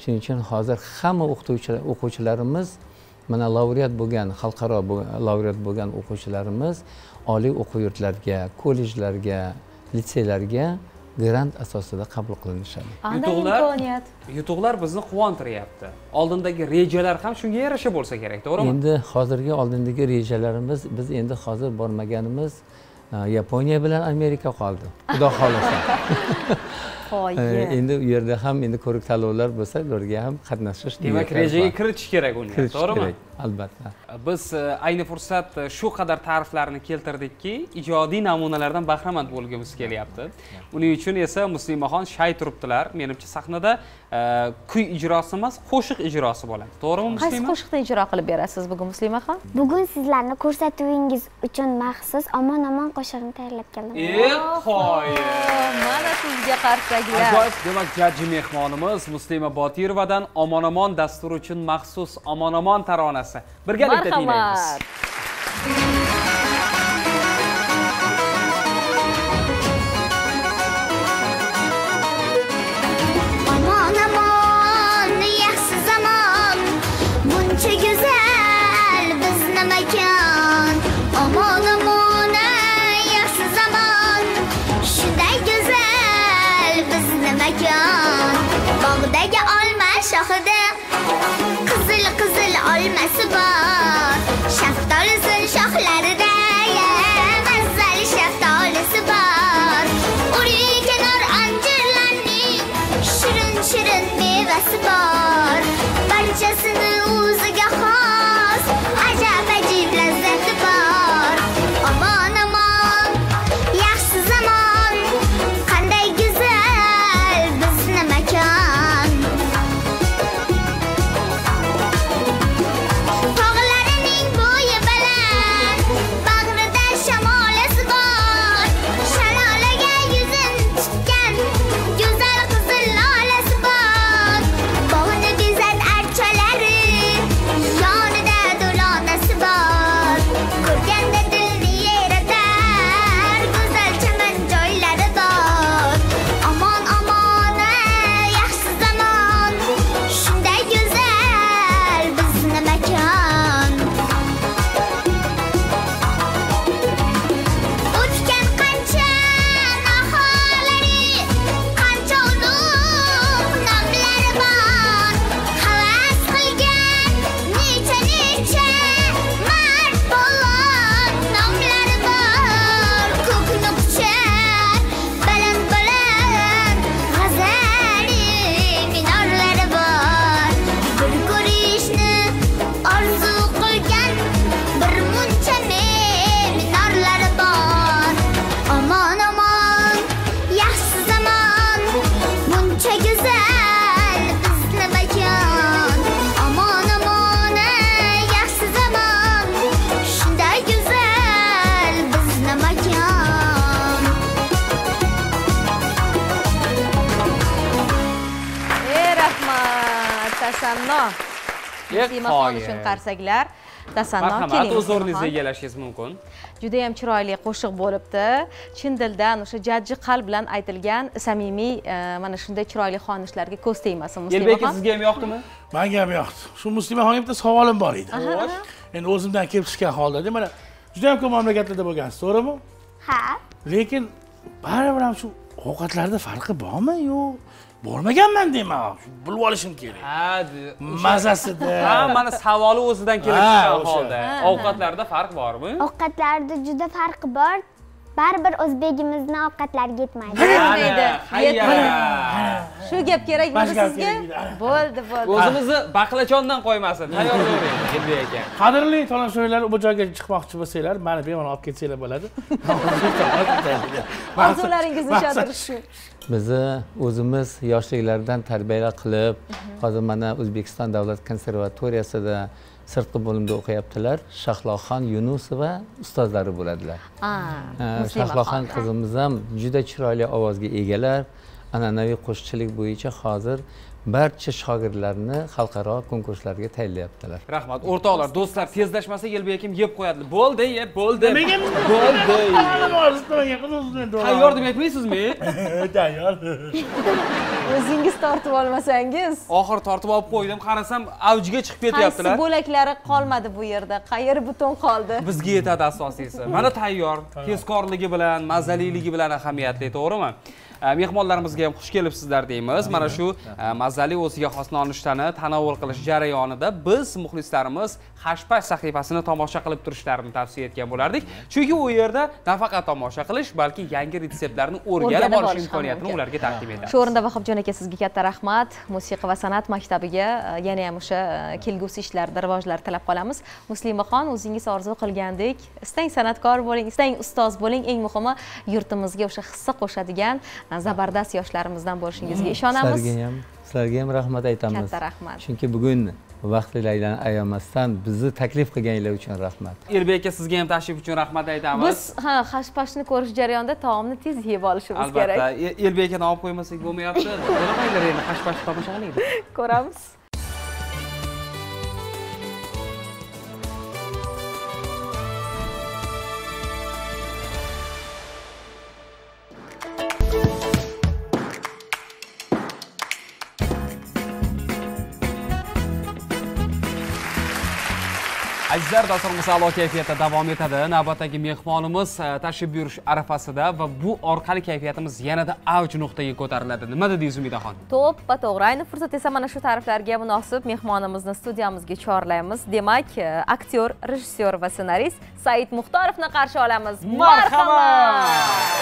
Shuning uchun hozir hamma o'qituvchilar o'quvchilarimiz mana laureat bo'lgan xalqaro laureat bo'lgan o'quvchilarimiz oliy o'quv yurtlariga kollejlarga litseylarga grant asosida qabul qilinishadi. Yutuqlar- imkoniyat. yutuqlar bizni quvontiryapti. Oldindagi rejalar ham shunga yarasha bo'lsa kerak to'g'rimi? Endi hozirgi oldindagi rejalarimiz biz endi hozir bormaganimiz e, yaponiya bilan amerika qoldi. Xudo xohlasa E, endi u yerda ham endi ko'rik tanlovlar bo'lsa ularga ham qatnashish demak rejaga kiritish kerak uni kiritish to'g'rimi? albatta. Biz e, ayni fursat e, shu qadar ta'riflarni keltirdikki ijodiy namunalardan bahramand bo'lgimiz kelyapti. Uning uchun esa muslimaxon shay turibdilar. Menimcha sahnada kuy ijrosi emas qo'shiq ijrosi bo'ladi. To'g'rimi qaysi muslima? qo'shiqni ijro qilib berasiz bugun muslimaxon bugun sizlarni ko'rsatuvingiz uchun maxsus omon omon qo'shig'ini tayyorlab keldim. E qoyil mana sizga qarsaklar ajoyib demak jajji mehmonimiz muslima botirovadan omon omon dasturi uchun maxsus omon omon taronasi. Birgalikda tinglaymiz marhamat olmasi bor. Shaftolisin shoxlarida mazali shaftolisi bor. Uri kenar anjirlarning shirin shirin mevasi bor. Tasanno. Qoyil. uchun qarsaklar tasanno marhamat keling o'z o'rningizni egallashingiz mumkin. Judayam chiroyli qo'shiq bo'libdi. Chin dildan o'sha jajji qalb bilan aytilgan samimiy e, mana shunday chiroyli xonishlarga ko'z tegmasin elbek aka muslimaxon sizga ham yoqdimi? Manga ham yoqdi. Shu muslimaxonga bitta savolim bor edi. Endi o'zimdan kelib chiqqan holda mana juda ham ko'p mamlakatlarda bo'lgansiz to'g'rimi? Ha. Lekin baribir ham shu ovqatlarda farqi bormi yo bormaganman deyman. Bilib olishim kerak. Ha mazasida. Hammani savoli o'zidan kelib Ha, chiqqan holda. Ha, ovqatlarda farq bormi? Ovqatlarda juda farqi bor. Baribir o'zbegimizni ovqatlariga yetmaydi. Yetmaydi. shu gap kerakmi sizga? bo'ldi bo'ldi. O'zimizni baqlajondan qo'ymasin. Tayyorlavering elbek aka qadrli tomoshabinlar bu joyga chiqmoqchi bo'lsanglar mani bemalol olib ketsanglar bo'ladi. Orzularingizni ushaltirish shu bizni o'zimiz yoshliklaridan tarbiya qilib hozir mana o'zbekiston davlat konservatoriyasida sirtqi bo'limda o'qiyaptilar. Shahloxon yunusova ustozlari bo'ladilar. Shahloxon qizimiz ham juda chiroyli ovozga egalar. An'anaviy qo'shiqchilik bo'yicha hozir barcha shogirdlarni xalqaro konkurslarga tayyorlayaptilar. Rahmat. O'rtoqlar do'stlar tezlashmasak elbek akam yeb qo'yadi. Bo'ldi ye bo'ldi nimaga bo'ldi tayyor deb aytmaysizmi tayyor o'zingiz tortib olmasangiz. Oxiri tortib olib qo'ydim. Qarasam avjiga chiqib qaysi ketyaptilar bo'laklari qolmadi bu yerda? Qayeri butun qoldi? Bizga yetadi asosiysi mana tayyor. Tezkorligi bilan mazaliligi bilan ahamiyatli to'g'rimi mehmonlarimizga ham xush kelibsizlar deymiz. Mana shu e, mazali o'ziga xos nonushtani tanovul qilish jarayonida biz muxlislarimiz hashpash sahifasini tomosha qilib turishlarini tavsiya etgan bo'lardik. Chunki u yerda nafaqat tomosha qilish balki yangi retseptlarni o'rganib olish imkoniyatini ularga taqdim etamiz. Shu o'rinda vahobjon aka sizga katta rahmat. Musiqa va san'at maktabiga e, yana ham o'sha e, kelgusi ishlarda rivojlar tilab qolamiz. Muslimaxon o'zingiz orzu qilgandek istang san'atkor bo'ling istang ustoz bo'ling. Eng muhimi yurtimizga o'sha hissa qo'shadigan zabardast yoshlarimizdan bo'lishingizga ishonamiz sizlarga ham sizlarga ham rahmat aytamiz Katta rahmat. chunki bugun vaqtlaringlarni ayamasdan bizni taklif qilganinglar uchun rahmat elbek aka sizga ham tashrif uchun rahmat aytamiz biz ha hashpashni ko'rish jarayonida taomni tez yeb olishimiz albatta kerak E- elbek akani olib qo'ymasak bo'lmayapti bo'lmaylar endi hashpash tomosha qilaylik ko'ramiz azizlar dasturimiz a'lo kayfiyatda davom etadi. Navbatdagi mehmonimiz e, tashrif buyurish arafasida va bu orqali kayfiyatimiz yanada avj nuqtaga ko'tariladi. Nima dedingiz umidaxon? To'ppa to'g'ri ayni fursat esa mana shu ta'riflarga munosib mehmonimizni studiyamizga chorlaymiz. Demak e, aktyor rejissyor va ssenarist said muxtorovni qarshi olamiz. Marhamat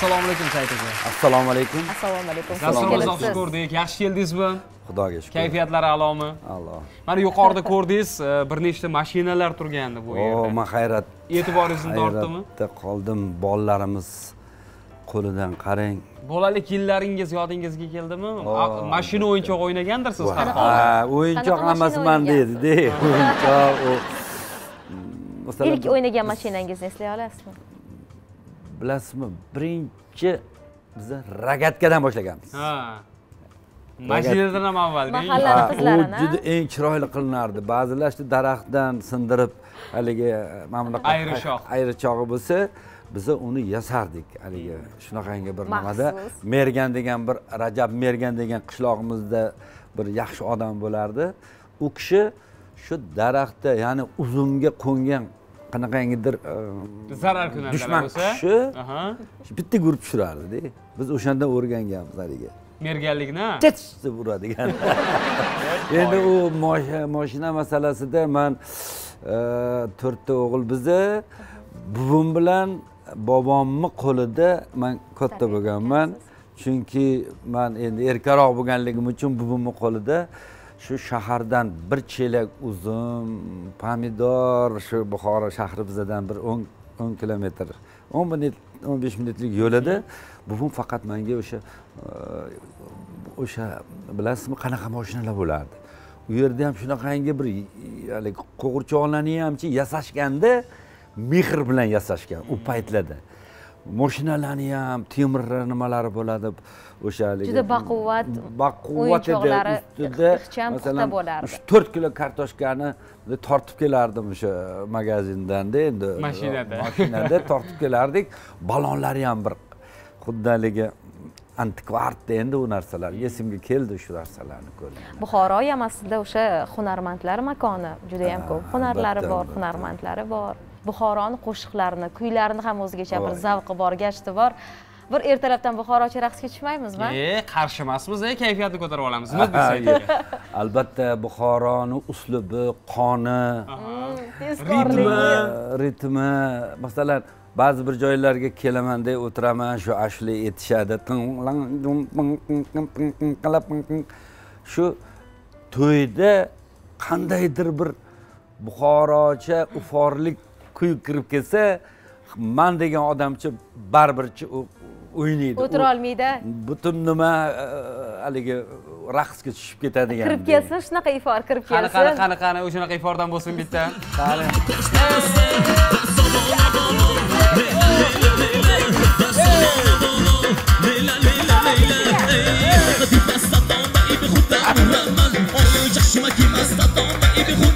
assalomu alaykum said aka assalomu alaykum. Assalomu alaykum. Dasturimizni yaxshi ko'rdik. Yaxshi keldingizmi? Xudoga shukur kayfiyatlar a'lomi? Alloh. Mana yuqorida ko'rdingiz e, bir nechta mashinalar turgandi bu yerda. Man hayrat e'tiboringizni tortdimi? hayratda qoldim. Bolalarimiz qo'lidan qarang. Bolalik yillaringiz yodingizga keldimi? O, A- mashina o'yinchoq o'ynagandirsiz? Ha o'yinchoq emasman deydida o'yinchoq ilk o'ynagan mashinangizni eslay olasizmi bilasizmi? Birinchi biza rogatkadan boshlaganmiz. Ha. Mashinadan ham avval Mahallani Ha, qizlarini, u juda eng chiroyli qilinardi. Ba'zilar shu daraxtdan sindirib haligi mana bunaqa Ayrishoq. ayrichog'i bo'lsa biza uni yasardik haligi. Shunaqangi bir nimada mergan degan bir rajab mergan degan qishlog'imizda bir yaxshi odam bo'lardi. U kishi shu daraxtda ya'ni uzumga qo'ngan qanaqangidir e, zarar kunandalar dushman Aha. bitta urib tushirardida biz o'shandan o'rganganmiz haligi. Merganlikni tets deb uradigan. Endi u mosh- moshina masalasida man e, to'rtta o'g'il biza buvim bilan bobomni qo'lida man katta bo'lganman. Chunki man endi erkaroq bo'lganligim uchun buvimni qo'lida shu shahardan bir chelak uzum pomidor shu buxoro shahri bizadan bir o'n o'n kilometr o'n minut o'n besh minutlik yo'l edi buvim faqat menga o'sha e, o'sha bilasizmi qanaqa moshinalar bo'lardi? U yerda ham shunaqangi bir haligi qo'g'irchoqlarni hamchi yasashganda mehr bilan yasashgan u paytlarda. Moshinalarni ham temir nimalari bo'ladi o'sha juda baquvvat baquvvat edi ustida. ixcham puxta masalan bo'lardi. shu to'rt kilo kartoshkani tortib kelardim o'sha magazindanda endi Mashinada. mashinada tortib kelardik. Ballonlari ham bir xuddi haligi antikvarda endi u narsalar esimga keldi shu narsalarni ko'rib buxoro ham aslida o'sha hunarmandlar makoni judayam ko'p hunarlari bor hunarmandlari bor buxoroni qo'shiqlarini kuylarini ham o'zgacha bir zavqi bor gashti bor. Bir ertalabdan buxorocha raqsga tushmaymizmi e qarshi emasmiz e kayfiyatni ko'tarib olamiz nima deysiz albatta buxoroni uslubi qoni. Tezkorligi ritmi. Masalan ba'zi bir joylarga kelamanda o'tiraman shu ashula aytishadi shu to'yda qandaydir bir buxorocha uforlik kuy kirib kelsa man degan odamchi baribirchi o'ynaydi. U o'tirolmaydi butun nima e, haligi raqsga tushib ketadigan kirib kelsin shunaqa ifor kirib qani kelsin. qani qani qani o'shanaqa ifordan bo'lsin bitta. Qani. Omon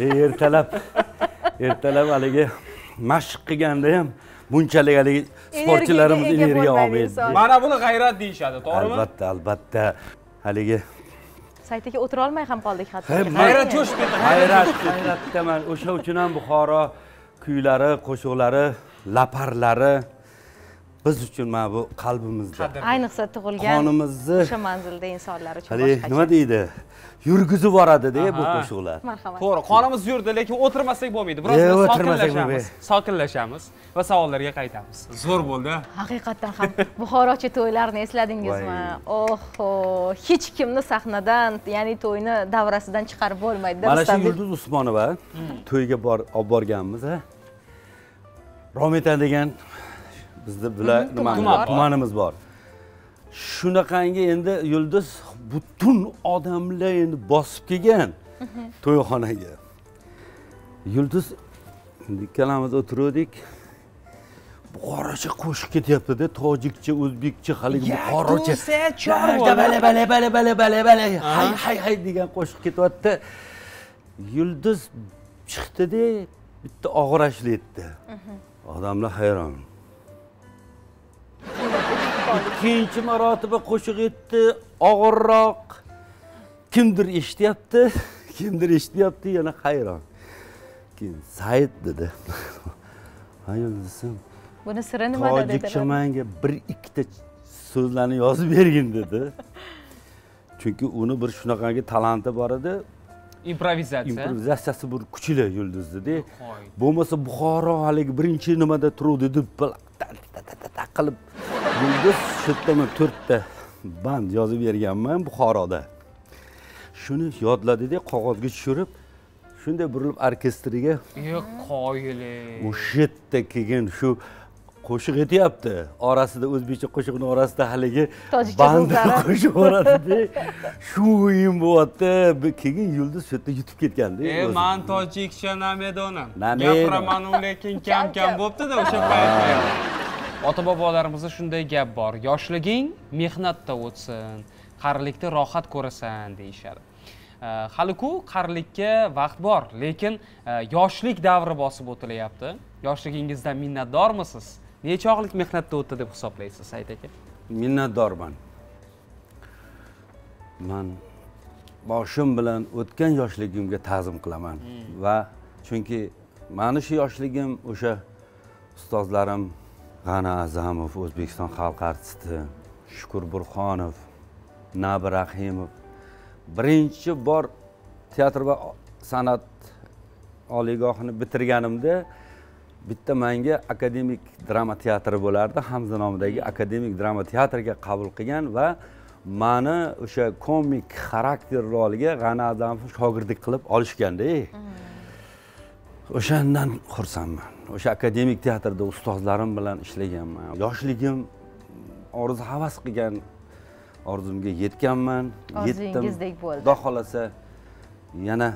ertalab ertalab haligi mashq qilganda ham bunchalik haligi sportchilarimiz energiya olmaydi mana buni g'ayrat deyishadi to'g'rimi? Albatta albatta. Haligi saytiga o'tira olmay ham qoldik hatto. G'ayrat jo'shib ketdi hayrat hayratdaman o'sha uchun ham buxoro kuylari qo'shiqlari laparlari biz uchun mana bu qalbimizda. Ayniqsa tug'ilgan qonimizni o'sha manzilda insonlar uchun boshqacha. nima deydi yurgizib yuboradida bu qo'shiqlar. Marhamat. To'g'ri qonimiz yurdi lekin o'tirmasak bo'lmaydi. Biroz sokinlashamiz sokinlashamiz va savollarga qaytamiz. Zo'r bo'ldi haqiqatdan ham buxorocha to'ylarni esladingizmi? Oho hech kimni sahnadan ya'ni to'yni davrasidan chiqarib bo'lmaydi mana shu yulduz usmonova to'yga olib borganmiz a rometa degan bizni bular tumanimiz bor. Shunaqangi endi yulduz butun odamlar endi bosib kelgan to'yxonaga. Yulduz ikkalamiz o'tiruvdik buxorocha qo'shiq ketyaptida tojikcha o'zbekcha haligi buxorocha. bale bale bale bale bale bale hay hay hay degan qo'shiq ketyapti. Yulduz chiqdida bitta og'ir ashula aytdi odamlar hayron ikkinchi marotaba qo'shiq aytdi og'irroq. Kimdir eshityapti. Kimdir eshityapti yana hayron. Keyin said dedi. Ha yulduzim buni siri nimada tojikcha dedilar? Manga bir ikkita so'zlarni yozib bergin dedi. Chunki uni bir shunaqangi talanti bor edi. Improvizatsiya. Improvizatsiyasi bir kuchli yulduzda Qo'y. bo'lmasa buxoro haligi birinchi nimada turuvdi deb qilib yulduz man to'rtta band yozib berganman buxoroda. Shuni yodladida qog'ozga tushirib shunday burilib orkestriga yo'q qoyili. O'sha yerda kelgan shu qo'shiq aytyapti orasida o'zbekcha qo'shiqni orasida haligi Tojikcha banda so'zlari. qo'shiq boradida shu o'yin bo'lyapti. Keyin yulduz shu yerda yutib ketganda e man tojikcha namedonim Namedon. gapiramanu lekin kam kam bo'ptida o'sha paytda. Ota bobolarimizda shunday gap bor. Yoshliging mehnatda o'tsin qarilikda rohat ko'rasan deyishadi. E, hali-ku qarilikka vaqt bor lekin e, yoshlik davri bosib o'tilyapti. Yoshligingizdan minnatdormisiz necha oylik mehnatda o'tdi deb hisoblaysiz said aka? Minnatdorman. Man boshim bilan o'tgan yoshligimga ta'zim qilaman. Va chunki mani shu yoshligim o'sha ustozlarim g'ani azamov o'zbekiston xalq artisti shukur burxonov nabi rahimov. Birinchi bor teatr va san'at oliygohini bitirganimda bitta manga akademik drama teatri bo'lardi. Hamza nomidagi akademik drama teatriga qabul qilgan va mani o'sha komik xarakter roliga g'ani azamovni shogirdlik qilib olishganda o'shandan xursandman. O'sha akademik teatrda ustozlarim bilan ishlaganman. Yoshligim orzu havas qilgan orzumga yetganman. Yetdim. xudo xohlasa yana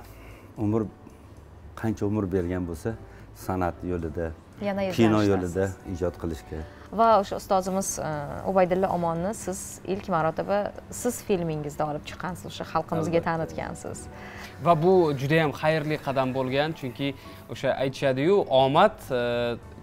umr qancha umr bergan bo'lsa san'at yo'lida Yana kino yo'lida ijod qilishga. Va o'sha ustozimiz e, ubaydulla omonni siz ilk marotaba siz filmingizda olib chiqqansiz o'sha xalqimizga tanitgansiz. Va bu juda yam xayrli qadam bo'lgan chunki o'sha aytishadiyu omad e,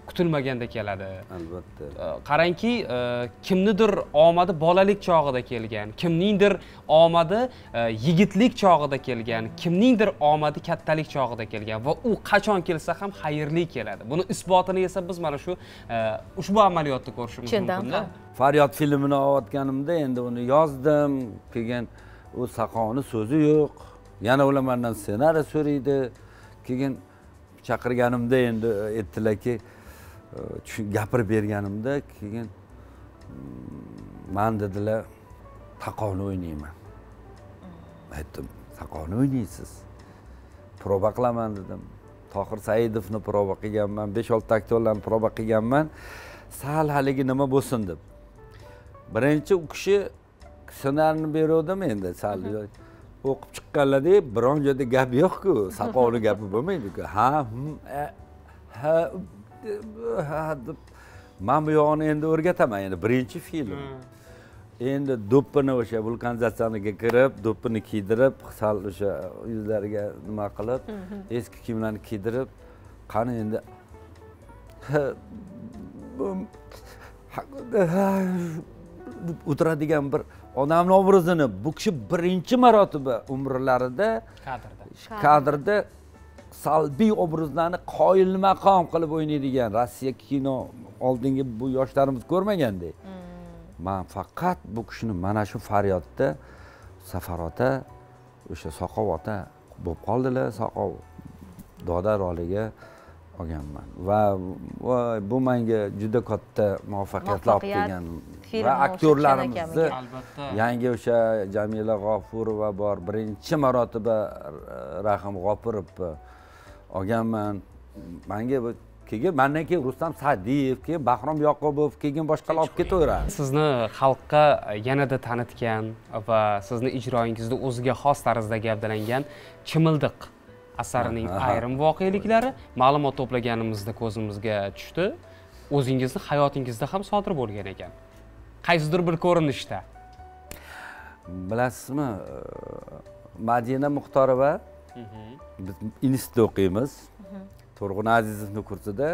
kutilmaganda keladi. Albatta. Qarangki e, kimnidir omadi bolalik chog'ida kelgan kimningdir omadi e, yigitlik chog'ida kelgan kimningdir omadi kattalik chog'ida kelgan va u qachon kelsa ham xayrli keladi. Buni isbotini esa biz mana shu e, ushbu amaliyotda ko'rishimiz Chindan mumkinda. ham. faryod filmini olayotganimda endi uni yozdim. Keyin u saqovni so'zi yo'q. Yana ular mandan ssenariy so'raydi. Keyin chaqirganimda endi aytdilarki e, gapirib berganimda keyin mm, man dedilar taqovni o'ynayman. Aytdim taqovni o'ynaysiz. Proba qilaman dedim. Tohir saidovni proba qilganman besh oltita aktyorlarni proba qilganman. Sal haligi nima bo'lsin deb. Birinchi u kishi ssenariyni beruvdim endi sal o'qib chiqqanlarda biron joyda gap yo'qku saqovni gapi bo'lmaydiku. Ha hum, e, ha ha deb bu yog'ini endi o'rgataman. Endi birinchi film. Endi do'ppini o'sha vulkanizatsiyaniga kirib do'ppini kiydirib sal o'sha yuzlariga nima qilib eski kiyimlarni kiydirib qani endi? O'tiradigan bir odamni obrazini bu kishi birinchi marotaba umrlarida kadrda. kadrda salbiy obrazlarni qoyilmaqom qilib o'ynaydigan rossiya kino oldingi bu yoshlarimiz ko'rmaganda man faqat bu kishini mana shu faryodda safar ota o'sha soqov ota bo'lib qoldilar. Soqov doda roliga olganman. Va voy bu menga juda katta muvaffaqiyatlar olib kelgan va aktyorlarimizni yangi o'sha jamila g'ofurova bor birinchi marotaba rahim g'ofurov olganman manga bu keyin mandan keyin rustam sa'diyev keyin bahrom yoqubov keyin boshqalar olib ketaveradi. Sizni xalqqa yanada tanitgan va sizni ijroyingizda o'ziga xos tarzda gavdalangan chimildiq asarining ayrim voqealiklari ma'lumot to'plaganimizda ko'zimizga tushdi. O'zingizni hayotingizda ham sodir bo'lgan ekan. Qaysidir bir ko'rinishda. Bilasizmi madina muxtorova biz institutda o'qiymiz. To'rg'un azizovni kursida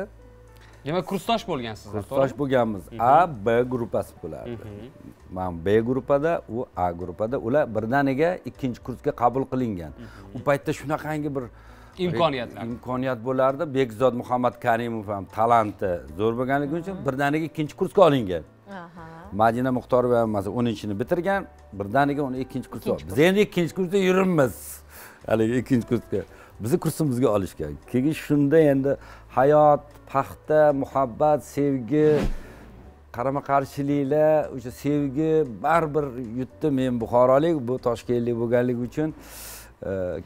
demak kursdosh bo'lgansizlar kursdosh bo'lganmiz. A b gruppasi bo'lardi man b gruppada u a gruppada ular birdaniga ikkinchi kursga qabul qilingan. U paytda shunaqangi bir Imkoniyatlar. imkoniyat bo'lardi. Bekzod muhammad karimov ham talanti zo'r bo'lganligi uchun birdaniga ikkinchi kursga olingan. Madina muxtorova ham masalan o'ninchini bitirgan birdaniga uni ikkinchi kursga biz endi ikkinchi kursda yuribmiz haligi ikkinchi kursga. Bizni kursimizga olishgan keyin shunda endi hayot paxta muhabbat sevgi qarama qarshiliklar o'sha sevgi baribir yutdi men buxorolik bu toshkentlik bo'lganligi uchun.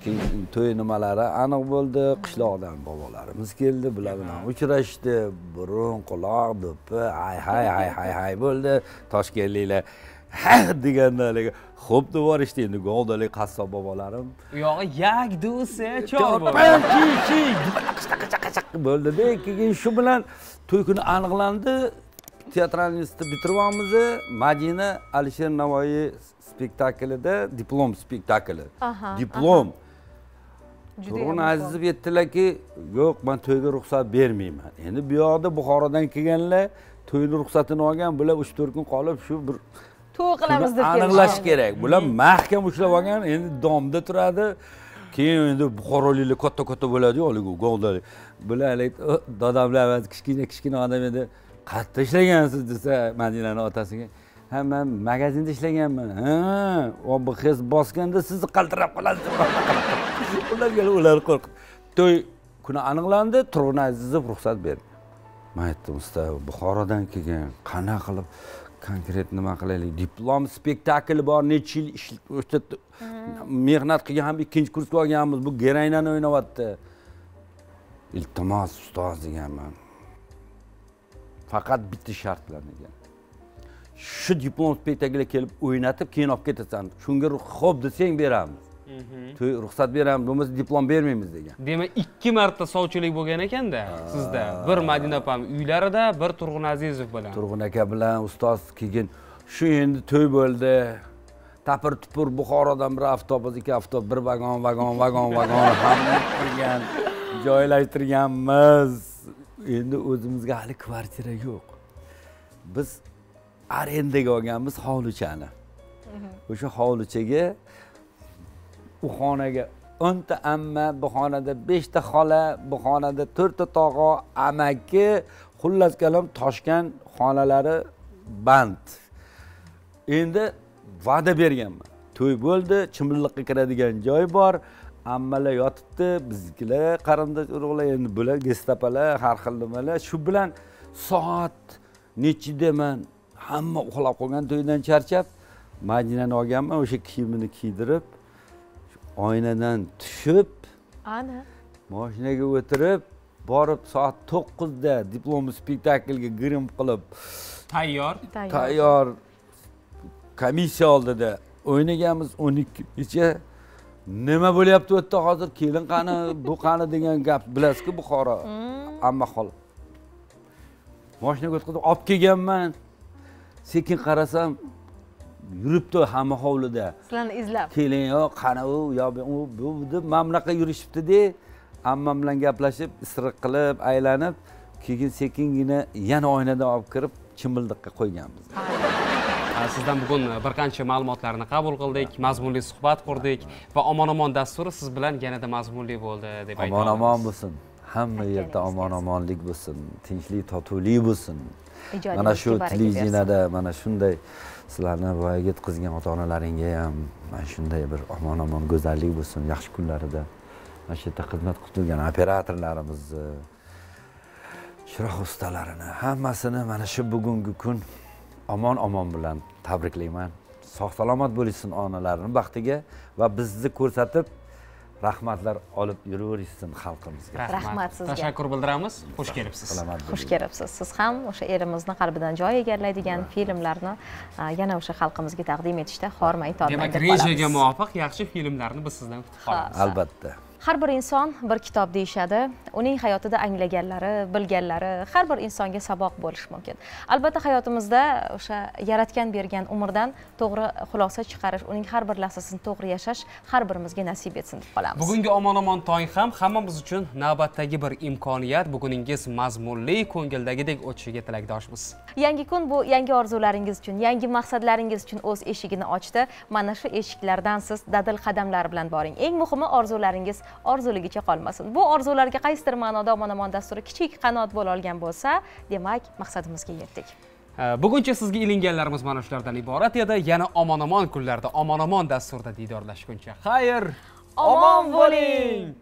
Keyin to'y nimalari aniq bo'ldi. Qishloqdan bobolarimiz keldi bular bilan uchrashdi. Burun quloq do'ppi hay hay hay hay hay bo'ldi. Toshkentliklar ha deganda haligi xo'p deb yuborishdi. Endi govdalik qassob bobolarim. U yog'i yak desa chor bo'ldida keyin shu bilan to'y kuni aniqlandi. Institutni bitirib olamiz madina alisher navoiy spektaklida diplom spektakli. Diplom. turg'un azizov aytdilarki yo'q man to'yga ruxsat bermayman. Endi bu yoqda buxorodan kelganlar to'yni ruxsatini olgan bular uch to'rt kun qolib shu bir to'y qilamiz deb aniqlash kerak. Bular mahkam ushlab olgan endi domda turadi. Keyin endi buxoroliklar katta katta bo'ladiyu haligi govdalik bular haligi "O, dadamlar avval kichkina kichkina odam edi. Qayerda ishlagansiz? desa madinani otasiga ha man magazinda ishlaganman. Ha obx bosganda sizni qaltirab qoladi ularga ular qo'rqib. To'y kuni aniqlandi turg'un azizov ruxsat berdi. Man aytdim usta buxorodan kelgan qanaqa qilib konkret nima qilaylik? Diplom spektakl bor necha yil ish- o'sha mehnat qilgan ham ikkinchi kursga olganmiz bu geraynani o'ynayapti. Iltimos ustoz deganman. Faqat bitta shart bilan degan. Shu diplom spektaklga kelib o'ynatib keyin olib ketasan. Shunga xo'p desang beramiz. To'y ruxsat beramiz bo'lmasa diplom bermaymiz degan. Demak ikki marta sovchilik bo'lgan ekanda sizda. Bir madina opam uylarida bir turg'un azizov bilan. Turg'un aka bilan ustoz keyin shu endi to'y bo'ldi. Tapir tupur buxorodan bir avtobus ikki avtobus bir vagon vagon vagon vagon hamma qilgan joylashtirganmiz. Endi o'zimizga hali kvartira yo'q. Biz arendaga olganmiz hovlichani. O'sha hovlichaga u xonaga o'nta amma bu xonada beshta xola bu xonada to'rtta tog'a amaki xullas kalom toshgan xonalari band. Endi va'da berganman. To'y bo'ldi chimilliqqa kiradigan joy bor ammalar yotibdi biznikilar qarindosh urug'lar endi bular gestapolar har xil nimalar. Shu bilan soat nechidaman hamma uxlab qolgan to'ydan charchab madinani olganman o'sha kiyimini kiydirib oynadan tushib ana. moshinaga o'tirib borib soat to'qqizda diplom spektaklga grim qilib tayyor. Tayyor. komissiya oldida o'ynaganmiz. O'n ikkigacha nima bo'lyapti u yerda hozir? Kelin qani bu qani degan gap. Bilasizku buxoro. Amma xola. Moshinaga o'tkazib olib kelganman. Sekin qarasam yuribdi hamma hovlida. Sizlarni izlab. Keling yo qani u yo bu u bu deb mana bunaqa yurishibdida ammam bilan gaplashib isiriq qilib aylanib keyin sekingina yana oynadan olib kirib chimildiqqa qo'yganmiz. Sizdan bugun bir qancha ma'lumotlarni qabul qildik mazmunli suhbat qurdik va omon omon dasturi siz bilan yanada mazmunli bo'ldi deb ayta omon omon bo'lsin. Hamma yerda omon omonlik bo'lsin tinchlik totuvlik bo'lsin mana shu televideniyada mana shunday sizlarni voyaga yetkazgan ota onalaringga ham mana shunday bir omon omon go'zallik bo'lsin yaxshi kunlarida. Mana shu yerda xizmat qilib turgan operatorlarimizni chiroq ustalarini hammasini mana shu bugungi kun omon omon bilan tabriklayman. Sog' salomat bo'lishsin onalarini baxtiga va bizni ko'rsatib rahmatlar olib yuraverishsin xalqimizga. Rahmat. Sizga. tashakkur bildiramiz. Xush kelibsiz. Xush kelibsiz. Siz ham o'sha elimizni qalbidan joy egallaydigan filmlarni yana o'sha xalqimizga taqdim etishda hormang tormang demak rejaga muvofiq yaxshi filmlarni biz sizdan kutib qolamiz. Albatta har bir inson bir kitob deyishadi. Uning hayotida anglaganlari bilganlari har bir insonga saboq bo'lishi mumkin. Albatta hayotimizda o'sha yaratgan bergan umrdan to'g'ri xulosa chiqarish uning har bir lahzasini to'g'ri yashash har birimizga nasib etsin deb qolamiz. Bugungi omon omon tong ham hammamiz uchun navbatdagi bir imkoniyat. Buguningiz mazmunli ko'ngildagidek o'tishiga tilakdoshmiz. Yangi kun bu yangi orzularingiz uchun yangi maqsadlaringiz uchun o'z eshigini ochdi. Mana shu eshiklardan siz dadil qadamlar bilan boring. Eng muhimi orzularingiz orzuligicha qolmasin. Bu orzularga qaysidir ma'noda omon omon dasturi kichik qanot bo'la olgan bo'lsa demak maqsadimizga yetdik. Buguncha sizga ilinganlarimiz mana shulardan iborat edi. Yana omon omon kunlarda omon omon dasturida diydorlashguncha. Xayr omon bo'ling